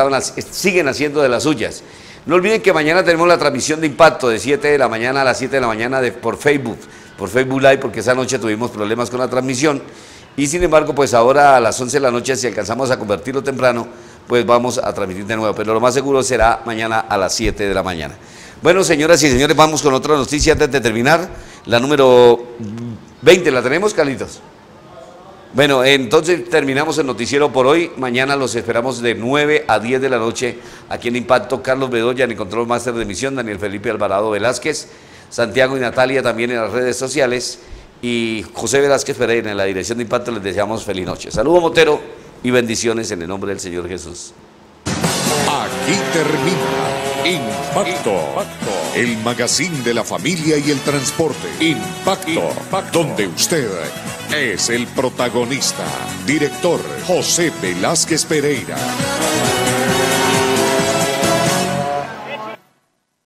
B: siguen haciendo de las suyas. No olviden que mañana tenemos la transmisión de impacto de 7 de la mañana a las 7 de la mañana de- por Facebook, por Facebook Live, porque esa noche tuvimos problemas con la transmisión. Y sin embargo, pues ahora a las 11 de la noche, si alcanzamos a convertirlo temprano, pues vamos a transmitir de nuevo. Pero lo más seguro será mañana a las 7 de la mañana. Bueno, señoras y señores, vamos con otra noticia antes de terminar. La número 20, ¿la tenemos, Carlitos? Bueno, entonces terminamos el noticiero por hoy. Mañana los esperamos de 9 a 10 de la noche aquí en Impacto. Carlos Bedoya en el control máster de emisión, Daniel Felipe Alvarado Velázquez, Santiago y Natalia también en las redes sociales y José Velázquez Pereira en la dirección de Impacto. Les deseamos feliz noche. Saludos Motero y bendiciones en el nombre del Señor Jesús.
V: Aquí termina Impacto, el magazine de la familia y el transporte. Impacto, donde usted es el protagonista. Director José Velázquez Pereira.